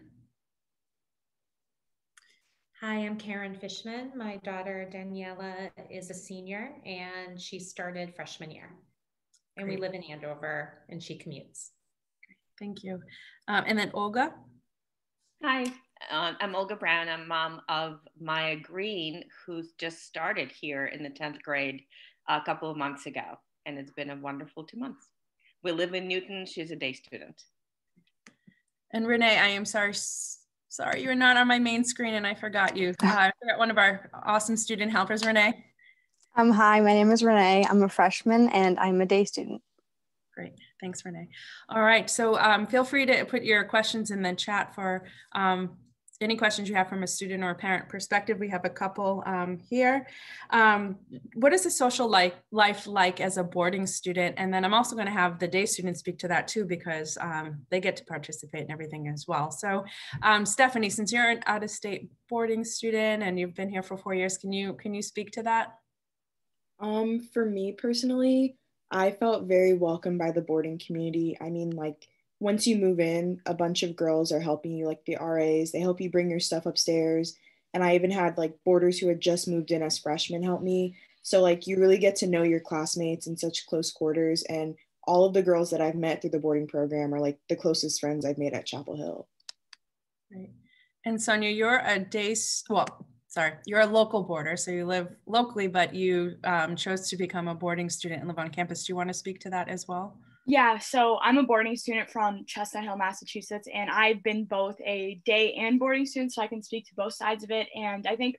Speaker 27: Hi, I'm Karen Fishman. My daughter Daniela is a senior and she started freshman year. And Great. we live in Andover and she commutes.
Speaker 3: Thank you. Um, and then Olga.
Speaker 35: Hi, um, I'm Olga Brown. I'm mom of Maya Green, who's just started here in the 10th grade a couple of months ago. And it's been a wonderful two months. We live in Newton. She's a day student.
Speaker 3: And Renee, I am sorry, sorry, you're not on my main screen and I forgot you. Uh, <laughs> I forgot one of our awesome student helpers, Renee.
Speaker 36: Um, hi, my name is Renee. I'm a freshman and I'm a day student.
Speaker 3: Great. Thanks, Renee. All right. So um, feel free to put your questions in the chat for um, any questions you have from a student or a parent perspective. We have a couple um, here. Um, what is the social life, life like as a boarding student? And then I'm also going to have the day students speak to that too, because um, they get to participate in everything as well. So um, Stephanie, since you're an out-of-state boarding student and you've been here for four years, can you, can you speak to that?
Speaker 32: Um, for me personally, I felt very welcomed by the boarding community. I mean, like, once you move in, a bunch of girls are helping you, like the RAs. They help you bring your stuff upstairs. And I even had like boarders who had just moved in as freshmen help me. So, like, you really get to know your classmates in such close quarters. And all of the girls that I've met through the boarding program are like the closest friends I've made at Chapel Hill.
Speaker 3: Right. And Sonia, you're a day, well, sorry, you're a local boarder. So you live locally, but you um, chose to become a boarding student and live on campus. Do you want to speak to that as well?
Speaker 28: Yeah, so I'm a boarding student from Chestnut Hill, Massachusetts, and I've been both a day and boarding student, so I can speak to both sides of it. And I think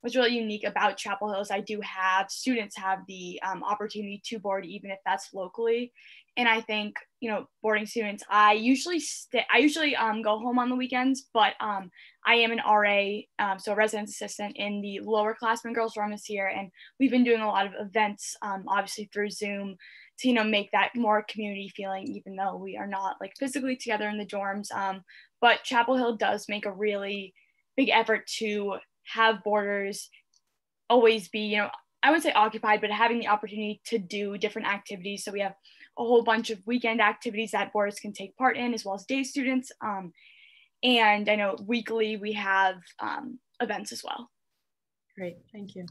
Speaker 28: what's really unique about Chapel Hill is I do have students have the um, opportunity to board, even if that's locally. And I think you know, boarding students, I usually stay. I usually um, go home on the weekends, but um, I am an RA, um, so a residence assistant in the lower classmen girls dorm this year, and we've been doing a lot of events, um, obviously through Zoom, to you know make that more community feeling even though we are not like physically together in the dorms um, but chapel hill does make a really big effort to have boarders always be you know i would say occupied but having the opportunity to do different activities. So we have a whole bunch of weekend activities that boarders can take part in as well as day students um, and i know weekly we have um, events as well.
Speaker 3: Great thank you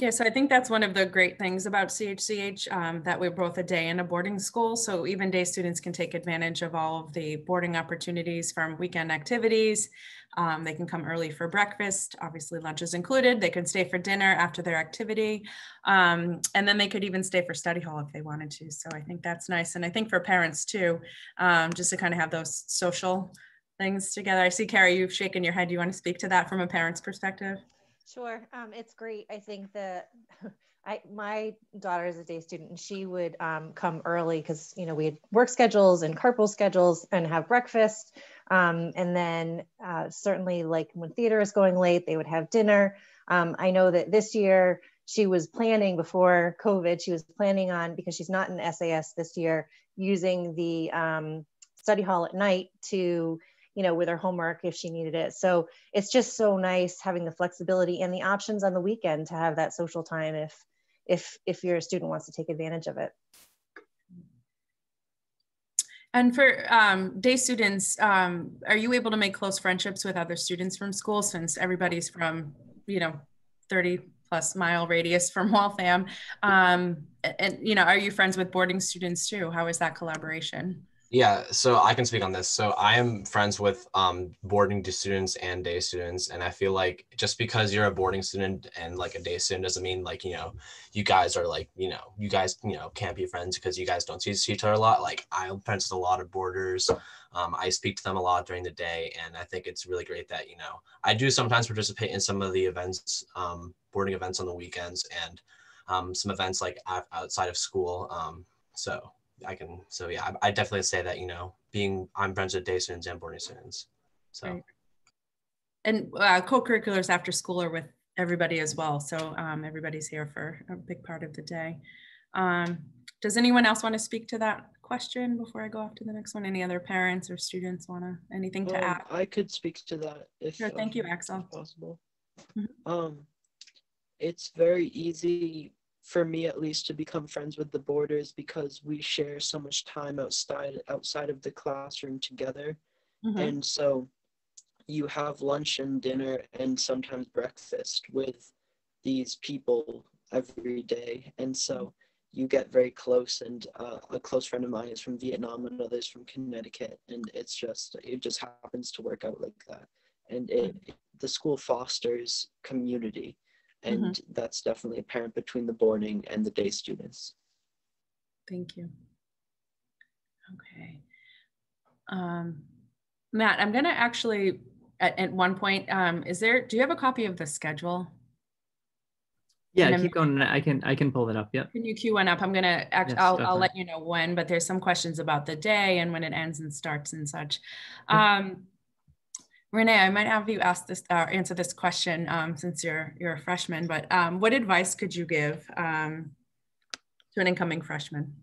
Speaker 3: yeah, so I think that's one of the great things about CHCH um, that we're both a day and a boarding school. So even day students can take advantage of all of the boarding opportunities from weekend activities. Um, they can come early for breakfast, obviously lunch is included. They can stay for dinner after their activity. Um, and then they could even stay for study hall if they wanted to. So I think that's nice. And I think for parents too, um, just to kind of have those social things together. I see Carrie, you've shaken your head. Do you want to speak to that from a parent's perspective?
Speaker 33: Sure. Um, it's great. I think that <laughs> I my daughter is a day student and she would um, come early because you know we had work schedules and carpool schedules and have breakfast. Um, and then uh, certainly like when theater is going late, they would have dinner. Um, I know that this year she was planning before COVID, she was planning on because she's not in SAS this year using the um, study hall at night to you know with her homework if she needed it so it's just so nice having the flexibility and the options on the weekend to have that social time if if if your student wants to take advantage of it
Speaker 3: and for um, day students, um, are you able to make close friendships with other students from school since everybody's from, you know, 30 plus mile radius from <laughs> Waltham? Um, and, you know, are you friends with boarding students too? How is that collaboration?
Speaker 30: Yeah, so I can speak on this. So I am friends with um, boarding students and day students, and I feel like just because you're a boarding student and like a day student doesn't mean like you know you guys are like you know you guys you know can't be friends because you guys don't see each other a lot. Like I'm friends with a lot of boarders. Um, I speak to them a lot during the day, and I think it's really great that you know I do sometimes participate in some of the events, um, boarding events on the weekends, and um, some events like outside of school. Um, so I can, so yeah, I, I, definitely say that, you know, being, I'm friends with day students and boarding students. So. Right.
Speaker 3: And uh, co-curriculars after school are with everybody as well. So um, everybody's here for a big part of the day. Um, does anyone else want to speak to that question before I go off to the next one? Any other parents or students want to, anything to um, add?
Speaker 31: I could speak to that if
Speaker 3: Sure, thank you, Axel.
Speaker 31: Possible. Mm -hmm. Um, it's very easy for me at least to become friends with the boarders because we share so much time outside outside of the classroom together. Mm-hmm. and so you have lunch and dinner and sometimes breakfast with these people every day. And so you get very close and uh, a close friend of mine is from vietnam and others from connecticut. And it's just it just happens to work out like that. And it, mm-hmm. the school fosters community and mm-hmm. that's definitely apparent between the boarding and the day students.
Speaker 3: Thank you. Okay. Um, Matt, I'm going to actually, at, at one point, um, is there, do you have a copy of the schedule?
Speaker 25: Yeah, keep going. I can I can pull that up. Yep.
Speaker 3: Can you queue one up? I'm gonna act. Yes, I'll I'll let you know when, but there's some questions about the day and when it ends and starts and such. Um, Renee, I might have you ask this uh, answer this question um, since you're you're a freshman. But um, what advice could you give um, to an incoming freshman?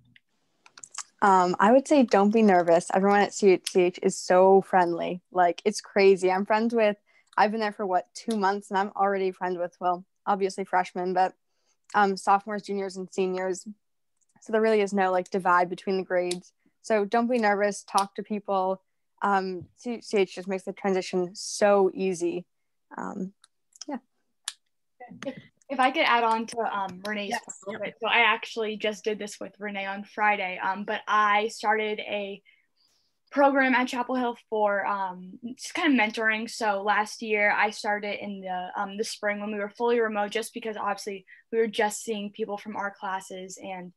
Speaker 36: Um, I would say don't be nervous. Everyone at CHCH is so friendly. Like it's crazy. I'm friends with. I've been there for what two months, and I'm already friends with well, obviously freshmen, but um, sophomores, juniors, and seniors. So there really is no like divide between the grades. So don't be nervous. Talk to people um, CH just makes the transition so easy. Um, yeah.
Speaker 28: If, if, I could add on to um, Renee's yes. a little bit, so I actually just did this with Renee on Friday, um, but I started a program at Chapel Hill for um, just kind of mentoring. So last year I started in the um, the spring when we were fully remote, just because obviously we were just seeing people from our classes, and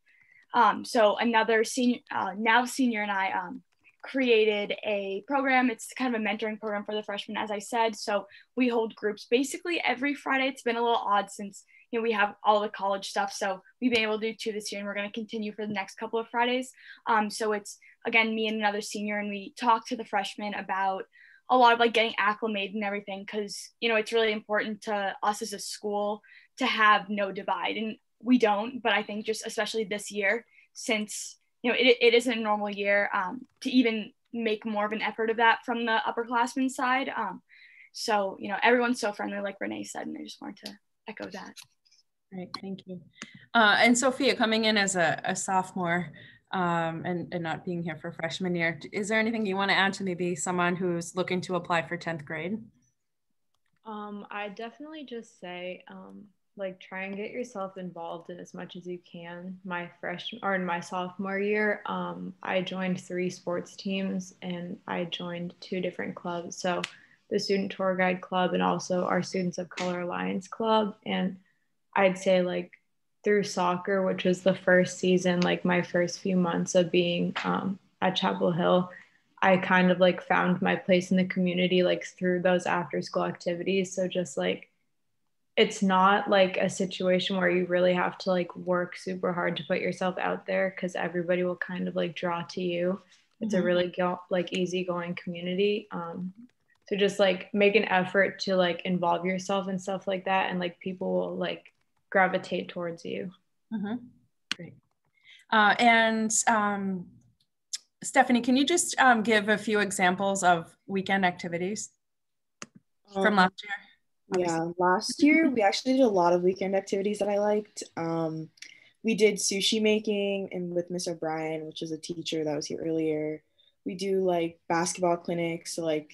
Speaker 28: um, so another senior uh, now senior and I um, created a program. It's kind of a mentoring program for the freshmen, as I said. So we hold groups basically every Friday. It's been a little odd since you know we have all the college stuff. So we've been able to do two this year, and we're going to continue for the next couple of Fridays. Um, so it's again me and another senior, and we talk to the freshmen about a lot of like getting acclimated and everything because you know it's really important to us as a school to have no divide, and we don't. But I think just especially this year since you know, it, it isn't a normal year um, to even make more of an effort of that from the upperclassmen side. Um, so, you know, everyone's so friendly, like Renee said, and I just wanted to echo that.
Speaker 3: Great, thank you. Uh, and Sophia, coming in as a, a sophomore um, and, and not being here for freshman year, is there anything you want to add to maybe someone who's looking to apply for 10th grade?
Speaker 29: Um, I definitely just say, um, like try and get yourself involved in as much as you can. My freshman or in my sophomore year, um, I joined three sports teams and I joined two different clubs. So the student tour guide club and also our Students of Color Alliance club. And I'd say like through soccer, which was the first season, like my first few months of being um, at Chapel Hill, I kind of like found my place in the community like through those after school activities. So just like it's not like a situation where you really have to like work super hard to put yourself out there because everybody will kind of like draw to you it's mm-hmm. a really go- like easygoing community um so just like make an effort to like involve yourself and stuff like that and like people will like gravitate towards you
Speaker 3: mm-hmm. great uh, and um Stephanie, can you just um, give a few examples of weekend activities um, from last year?
Speaker 32: Yeah, last year we actually did a lot of weekend activities that I liked. Um, we did sushi making and with Miss O'Brien, which is a teacher that was here earlier. We do like basketball clinics. So like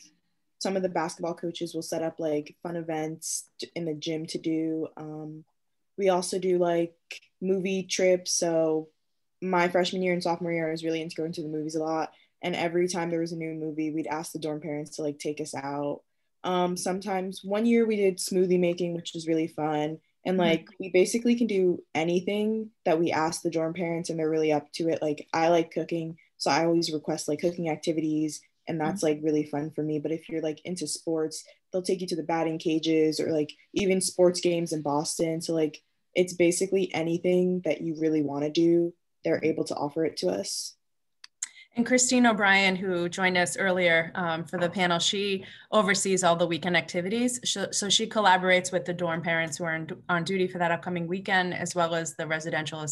Speaker 32: some of the basketball coaches will set up like fun events in the gym to do. Um, we also do like movie trips. So my freshman year and sophomore year, I was really into going to the movies a lot. And every time there was a new movie, we'd ask the dorm parents to like take us out. Um, sometimes one year we did smoothie making, which was really fun. And mm-hmm. like we basically can do anything that we ask the dorm parents, and they're really up to it. Like I like cooking, so I always request like cooking activities, and that's like really fun for me. But if you're like into sports, they'll take you to the batting cages or like even sports games in Boston. So like it's basically anything that you really want to do they're able to offer it to us.
Speaker 3: And Christine O'Brien, who joined us earlier um, for the panel, she oversees all the weekend activities. So she collaborates with the dorm parents who are on duty for that upcoming weekend, as well as the residential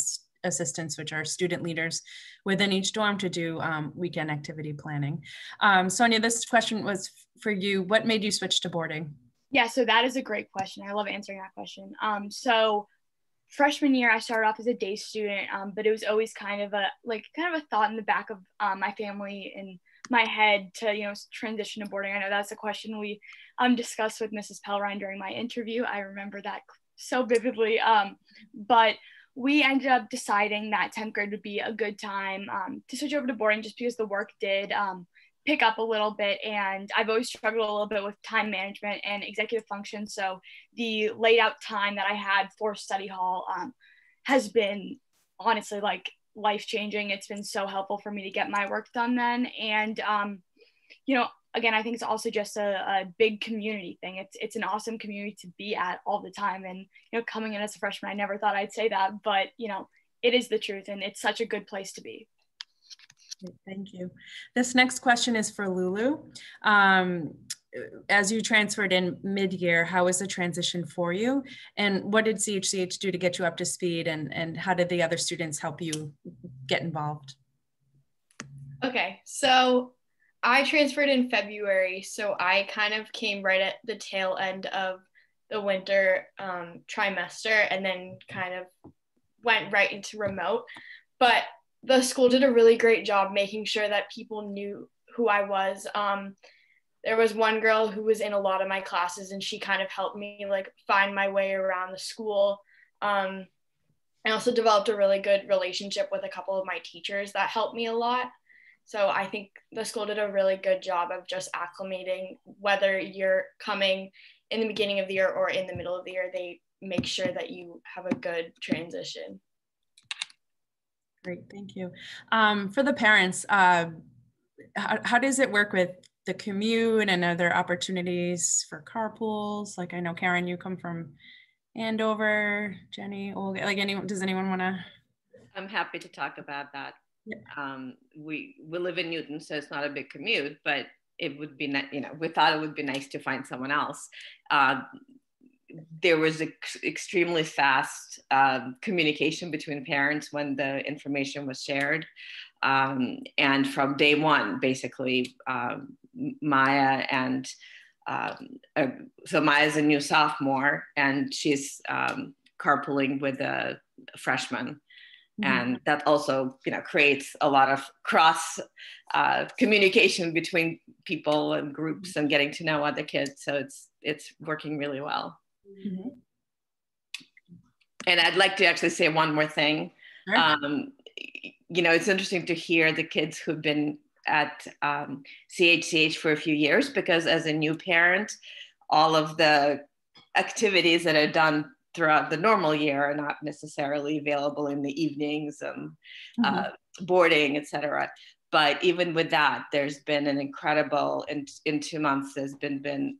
Speaker 3: assistants, which are student leaders within each dorm to do um, weekend activity planning. Um, Sonia, this question was for you. What made you switch to boarding?
Speaker 28: Yeah, so that is a great question. I love answering that question. Um, so freshman year i started off as a day student um, but it was always kind of a like kind of a thought in the back of um, my family and my head to you know transition to boarding. I know that's a question we um, discussed with mrs Pelrine during my interview. I remember that so vividly um, but we ended up deciding that 10th grade would be a good time um, to switch over to boarding just because the work did um, pick up a little bit and I've always struggled a little bit with time management and executive function. So the laid out time that I had for study hall um, has been honestly like life changing. It's been so helpful for me to get my work done then. And, um, you know, again, I think it's also just a, a, big community thing. It's, it's an awesome community to be at all the time. And, you know, coming in as a freshman, I never thought I'd say that, but, you know, it is the truth and it's such a good place to be.
Speaker 3: Thank you. This next question is for Lulu. Um, as you transferred in mid-year, how was the transition for you? And what did CHCH do to get you up to speed? And, and how did the other students help you get involved?
Speaker 37: Okay, so I transferred in February. So I kind of came right at the tail end of the winter um, trimester and then kind of went right into remote. But the school did a really great job making sure that people knew who I was. Um, there was one girl who was in a lot of my classes and she kind of helped me like find my way around the school. Um, I also developed a really good relationship with a couple of my teachers that helped me a lot. So I think the school did a really good job of just acclimating whether you're coming in the beginning of the year or in the middle of the year, they make sure that you have a good transition.
Speaker 3: Great, thank you. Um, for the parents, uh, how, how does it work with the commute and other opportunities for carpools? Like I know Karen, you come from Andover, Jenny, Olga, like anyone, does anyone want to?
Speaker 35: I'm happy to talk about that. Yeah. Um, we, we live in Newton, so it's not a big commute, but it would be, you know, we thought it would be nice to find someone else. Uh, there was ex- extremely fast um, communication between parents when the information was shared. Um, and from day one, basically, um, Maya and um, uh, so Maya's a new sophomore and she's um, carpooling with a freshman. Mm-hmm. And that also, you know, creates a lot of cross uh, communication between people and groups and getting to know other kids. So it's it's working really well. Mm-hmm. And I'd like to actually say one more thing. Sure. Um, you know, it's interesting to hear the kids who've been at um, CHCH for a few years because as a new parent, all of the activities that are done throughout the normal year are not necessarily available in the evenings and mm-hmm. uh, boarding, etc. But even with that, there's been an incredible in, in two months. There's been been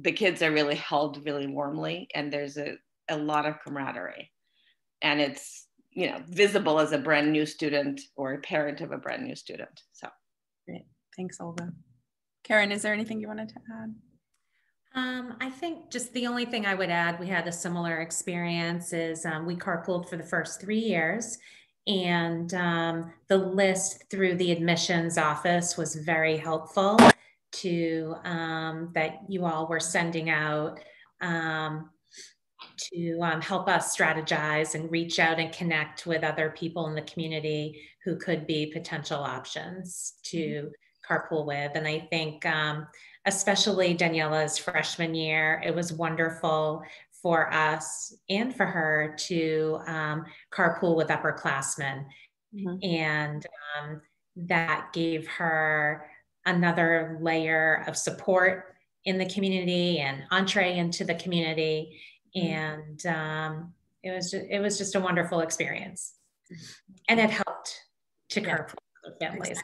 Speaker 35: the kids are really held really warmly and there's a, a lot of camaraderie. And it's you know visible as a brand new student or a parent of a brand new student so.
Speaker 3: Great. Thanks olga. Karen is there anything you wanted to add?
Speaker 27: Um, I think just the only thing I would add, we had a similar experience is um, we carpooled for the first three years And um, the list through the admissions office was very helpful to um, that you all were sending out um, to um, help us strategize and reach out and connect with other people in the community who could be potential options to carpool with. And I think, um, especially Daniela's freshman year, it was wonderful for us and for her to um, carpool with upperclassmen. Mm-hmm. And um, that gave her another layer of support in the community and entree into the community. Mm-hmm. And um, it was just, it was just a wonderful experience, and it helped to yeah. carpool families.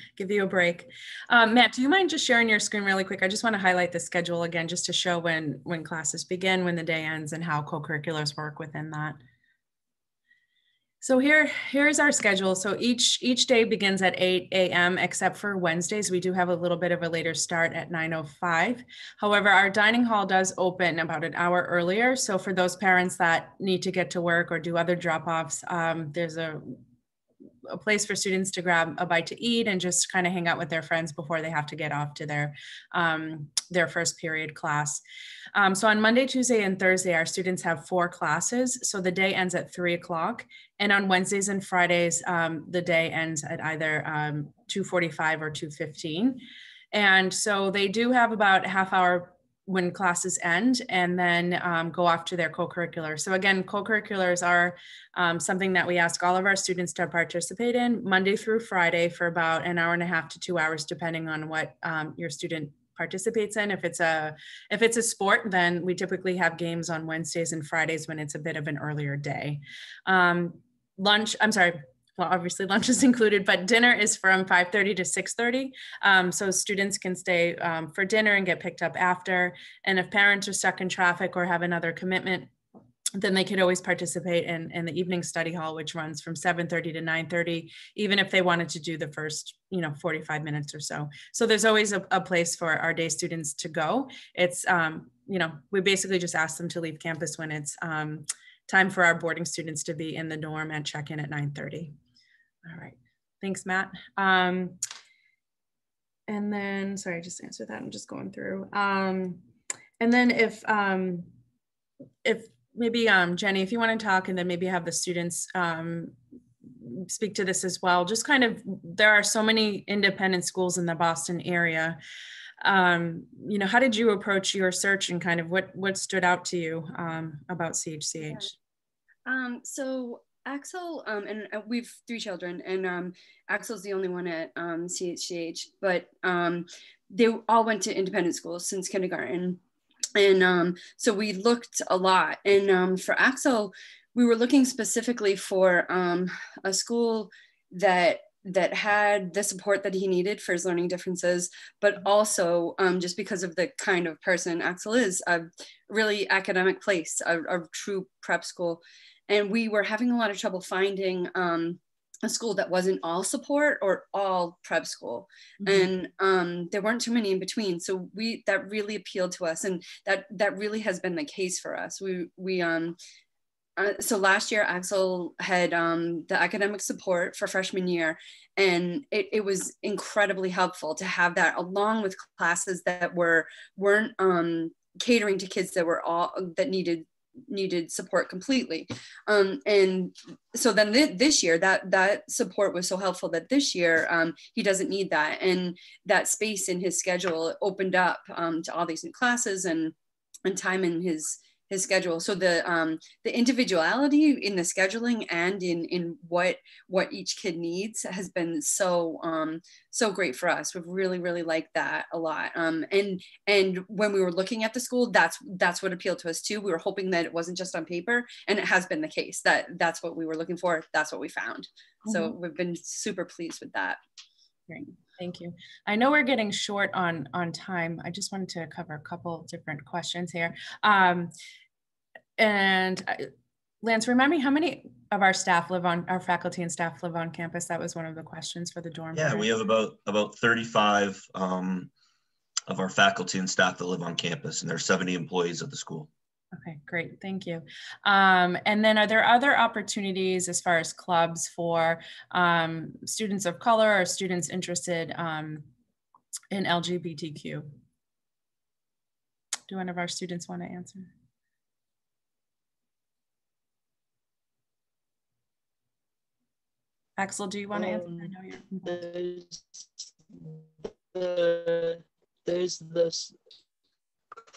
Speaker 27: <laughs>
Speaker 3: Give you a break. Um, Matt, do you mind just sharing your screen really quick? I just want to highlight the schedule again, just to show when when classes begin, when the day ends, and how co-curriculars work within that. So here, here's our schedule. So each each day begins at 8 a.m. except for Wednesdays. We do have a little bit of a later start at 9:05. However, our dining hall does open about an hour earlier. So for those parents that need to get to work or do other drop-offs, um, there's a a place for students to grab a bite to eat and just kind of hang out with their friends before they have to get off to their um, their first period class. Um, so on Monday, Tuesday, and Thursday, our students have four classes. So the day ends at three o'clock. And on Wednesdays and Fridays, um, the day ends at either um, 2.45 or 2.15. And so they do have about half hour when classes end and then um, go off to their co-curricular. So again, co-curriculars are um, something that we ask all of our students to participate in Monday through Friday for about an hour and a half to two hours, depending on what um, your student participates in. If it's a if it's a sport, then we typically have games on Wednesdays and Fridays when it's a bit of an earlier day. Um, lunch, I'm sorry, well, obviously lunch is <laughs> included, but dinner is from 5.30 to 6.30. Um, so students can stay um, for dinner and get picked up after. And if parents are stuck in traffic or have another commitment, then they could always participate in, in the evening study hall, which runs from 7.30 to 9.30, even if they wanted to do the first, you know, 45 minutes or so. So there's always a, a place for our day students to go. It's, um, you know, we basically just ask them to leave campus when it's um, time for our boarding students to be in the dorm and check in at 9.30. All right, thanks, Matt. Um, and then, sorry, I just answered that. I'm just going through. Um, and then if, um, if maybe um, Jenny, if you want to talk and then maybe have the students um, speak to this as well, just kind of, there are so many independent schools in the Boston area. Um, you know, how did you approach your search and kind of what, what stood out to you um, about CHCH?
Speaker 34: Um, so Axel, um, and uh, we've three children, and um, Axel's the only one at um, CHCH, but um, they all went to independent schools since kindergarten. And um, so we looked a lot. And um, for Axel, we were looking specifically for um, a school that that had the support that he needed for his learning differences, but also um, just because of the kind of person Axel is, a really academic place, a, a true prep school and we were having a lot of trouble finding um, a school that wasn't all support or all prep school. Mm-hmm. and um, there weren't too many in between. So we that really appealed to us and that that really has been the case for us. We we um uh, so last year axel had um, the academic support for freshman year and it, it was incredibly helpful to have that along with classes that were weren't um, catering to kids that were all that needed needed support completely. Um, and so then th- this year that that support was so helpful that this year um, he doesn't need that. And that space in his schedule opened up um, to all these new classes and and time in his his schedule. So the um the individuality in the scheduling and in in what what each kid needs has been so um so great for us. We've really really liked that a lot. Um and and when we were looking at the school that's that's what appealed to us too. We were hoping that it wasn't just on paper and it has been the case that that's what we were looking for that's what we found. Mm-hmm. so we've been super pleased with that.
Speaker 3: Great. Thank you. I know we're getting short on on time. I just wanted to cover a couple different questions here. Um, and uh, Lance, remind me how many of our staff live on our faculty and staff live on campus? That was one of the questions for the dorm.
Speaker 38: Yeah, we have about about 35 um, of our faculty and staff that live on campus, and there's 70 employees at the school.
Speaker 3: Okay, great. Thank you. Um, and then are there other opportunities as far as clubs for um, students of color or students interested um, in LGBTQ? Do one of our students want to answer? Axel, do you want to answer? I know you're.
Speaker 31: There's the there's this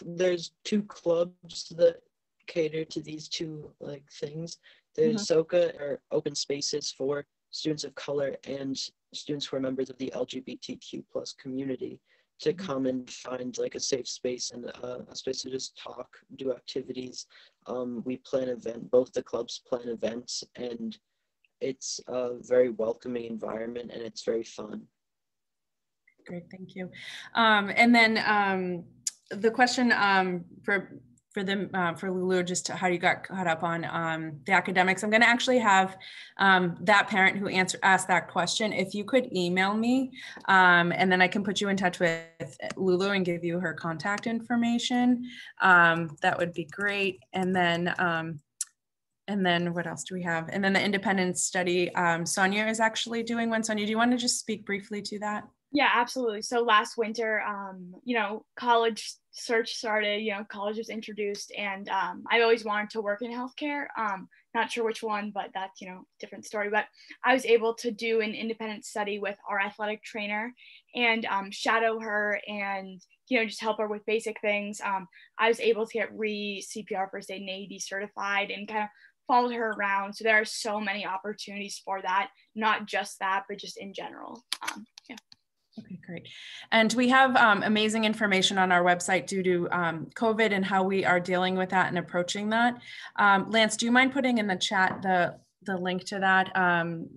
Speaker 31: there's two clubs that cater to these two like things. There's
Speaker 3: Mhm.
Speaker 31: SOCA or open spaces for students of color and students who are members of the LGBTQ plus community to come and find like a safe space and uh, a space to just talk, do activities. Um, we plan event, both the clubs plan events and it's a very welcoming environment and it's very fun.
Speaker 3: Great, thank you. Um, and then um, the question um, for for them uh, for Lulu, just how you got caught up on um, the academics. I'm going to actually have um, that parent who answer asked that question. If you could email me, um, and then I can put you in touch with Lulu and give you her contact information. Um, that would be great. And then. Um, and then what else do we have? And then the independence study, um, Sonia is actually doing one. Sonia, do you want to just speak briefly to that?
Speaker 28: Yeah, absolutely. So last winter, um, you know, college search started, you know, college was introduced and um, I always wanted to work in healthcare. Um, not sure which one, but that's, you know, different story. But I was able to do an independent study with our athletic trainer and um, shadow her and, you know, just help her with basic things. Um, I was able to get re CPR first aid and AED certified and kind of followed her around. So there are so many opportunities for that, not just that, but just in general.
Speaker 3: Okay, great. And we have um, amazing information on our website due to um, COVID and how we are dealing with that and approaching that. Um, Lance, do you mind putting in the chat the, the link to that? Um,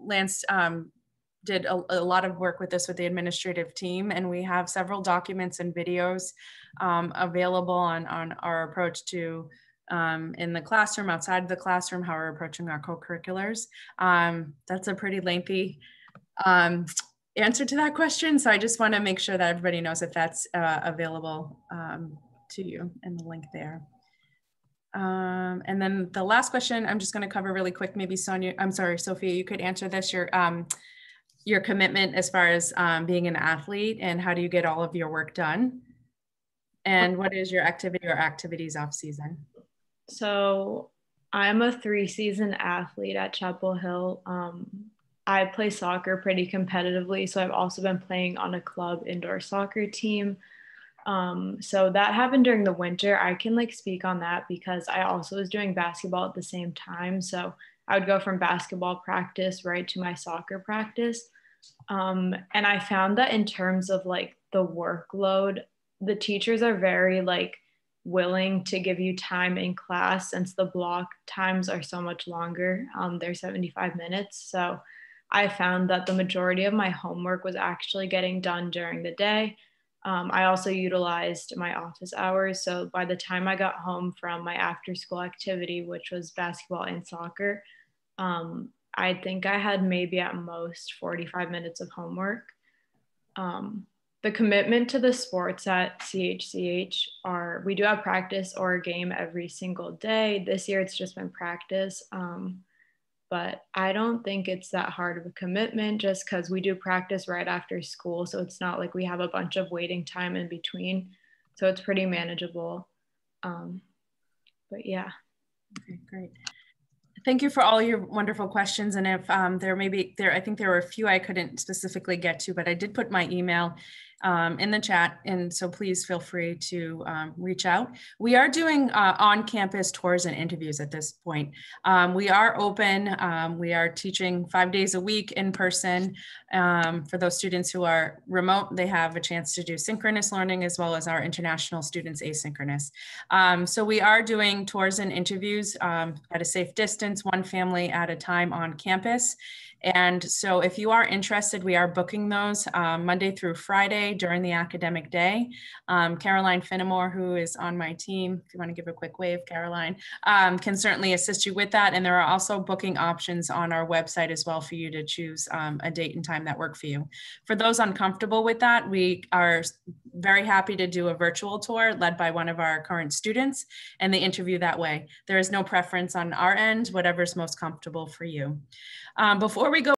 Speaker 3: Lance um, did a, a, lot of work with this with the administrative team and we have several documents and videos um, available on, on our approach to um, in the classroom, outside of the classroom, how we're approaching our co-curriculars. Um, that's a pretty lengthy um, answer to that question. So I just want to make sure that everybody knows if that's uh, available um, to you and the link there. Um, and then the last question I'm just going to cover really quick. Maybe Sonia, I'm sorry, Sophia, you could answer this. Your um, your commitment as far as um, being an athlete and how do you get all of your work done? And what is your activity or activities off season?
Speaker 29: So I'm a three season athlete at Chapel Hill. I play soccer pretty competitively, so I've also been playing on a club indoor soccer team. Um, so that happened during the winter. I can like speak on that because I also was doing basketball at the same time. So I would go from basketball practice right to my soccer practice. Um, and I found that in terms of like the workload, the teachers are very like willing to give you time in class since the block times are so much longer. Um, they're 75 minutes. So I found that the majority of my homework was actually getting done during the day. Um, I also utilized my office hours. So by the time I got home from my after school activity, which was basketball and soccer, um, I think I had maybe at most 45 minutes of homework. Um, the commitment to the sports at CHCH are we do have practice or a game every single day. This year it's just been practice. Um, but I don't think it's that hard of a commitment just because we do practice right after school. So it's not like we have a bunch of waiting time in between. So it's pretty manageable. Um, but yeah.
Speaker 3: Okay, great. Thank you for all your wonderful questions. And if um, there may be, there, I think there were a few I couldn't specifically get to, but I did put my email um, in the chat. And so please feel free to um, reach out. We are doing uh, on-campus tours and interviews at this point. Um, we are open. Um, we are teaching five days a week in person. Um, for those students who are remote, they have a chance to do synchronous learning as well as our international students asynchronous. Um, so we are doing tours and interviews at a safe distance, one family at a time on campus. And so if you are interested, we are booking those um, Monday through Friday during the academic day. Um, Caroline Finnemore, who is on my team, if you want to give a quick wave, Caroline, um, can certainly assist you with that. And there are also booking options on our website as well for you to choose um, a date and time that work for you. For those uncomfortable with that, we are very happy to do a virtual tour led by one of our current students and they interview that way. There is no preference on our end, whatever's most comfortable for you. Um, before we go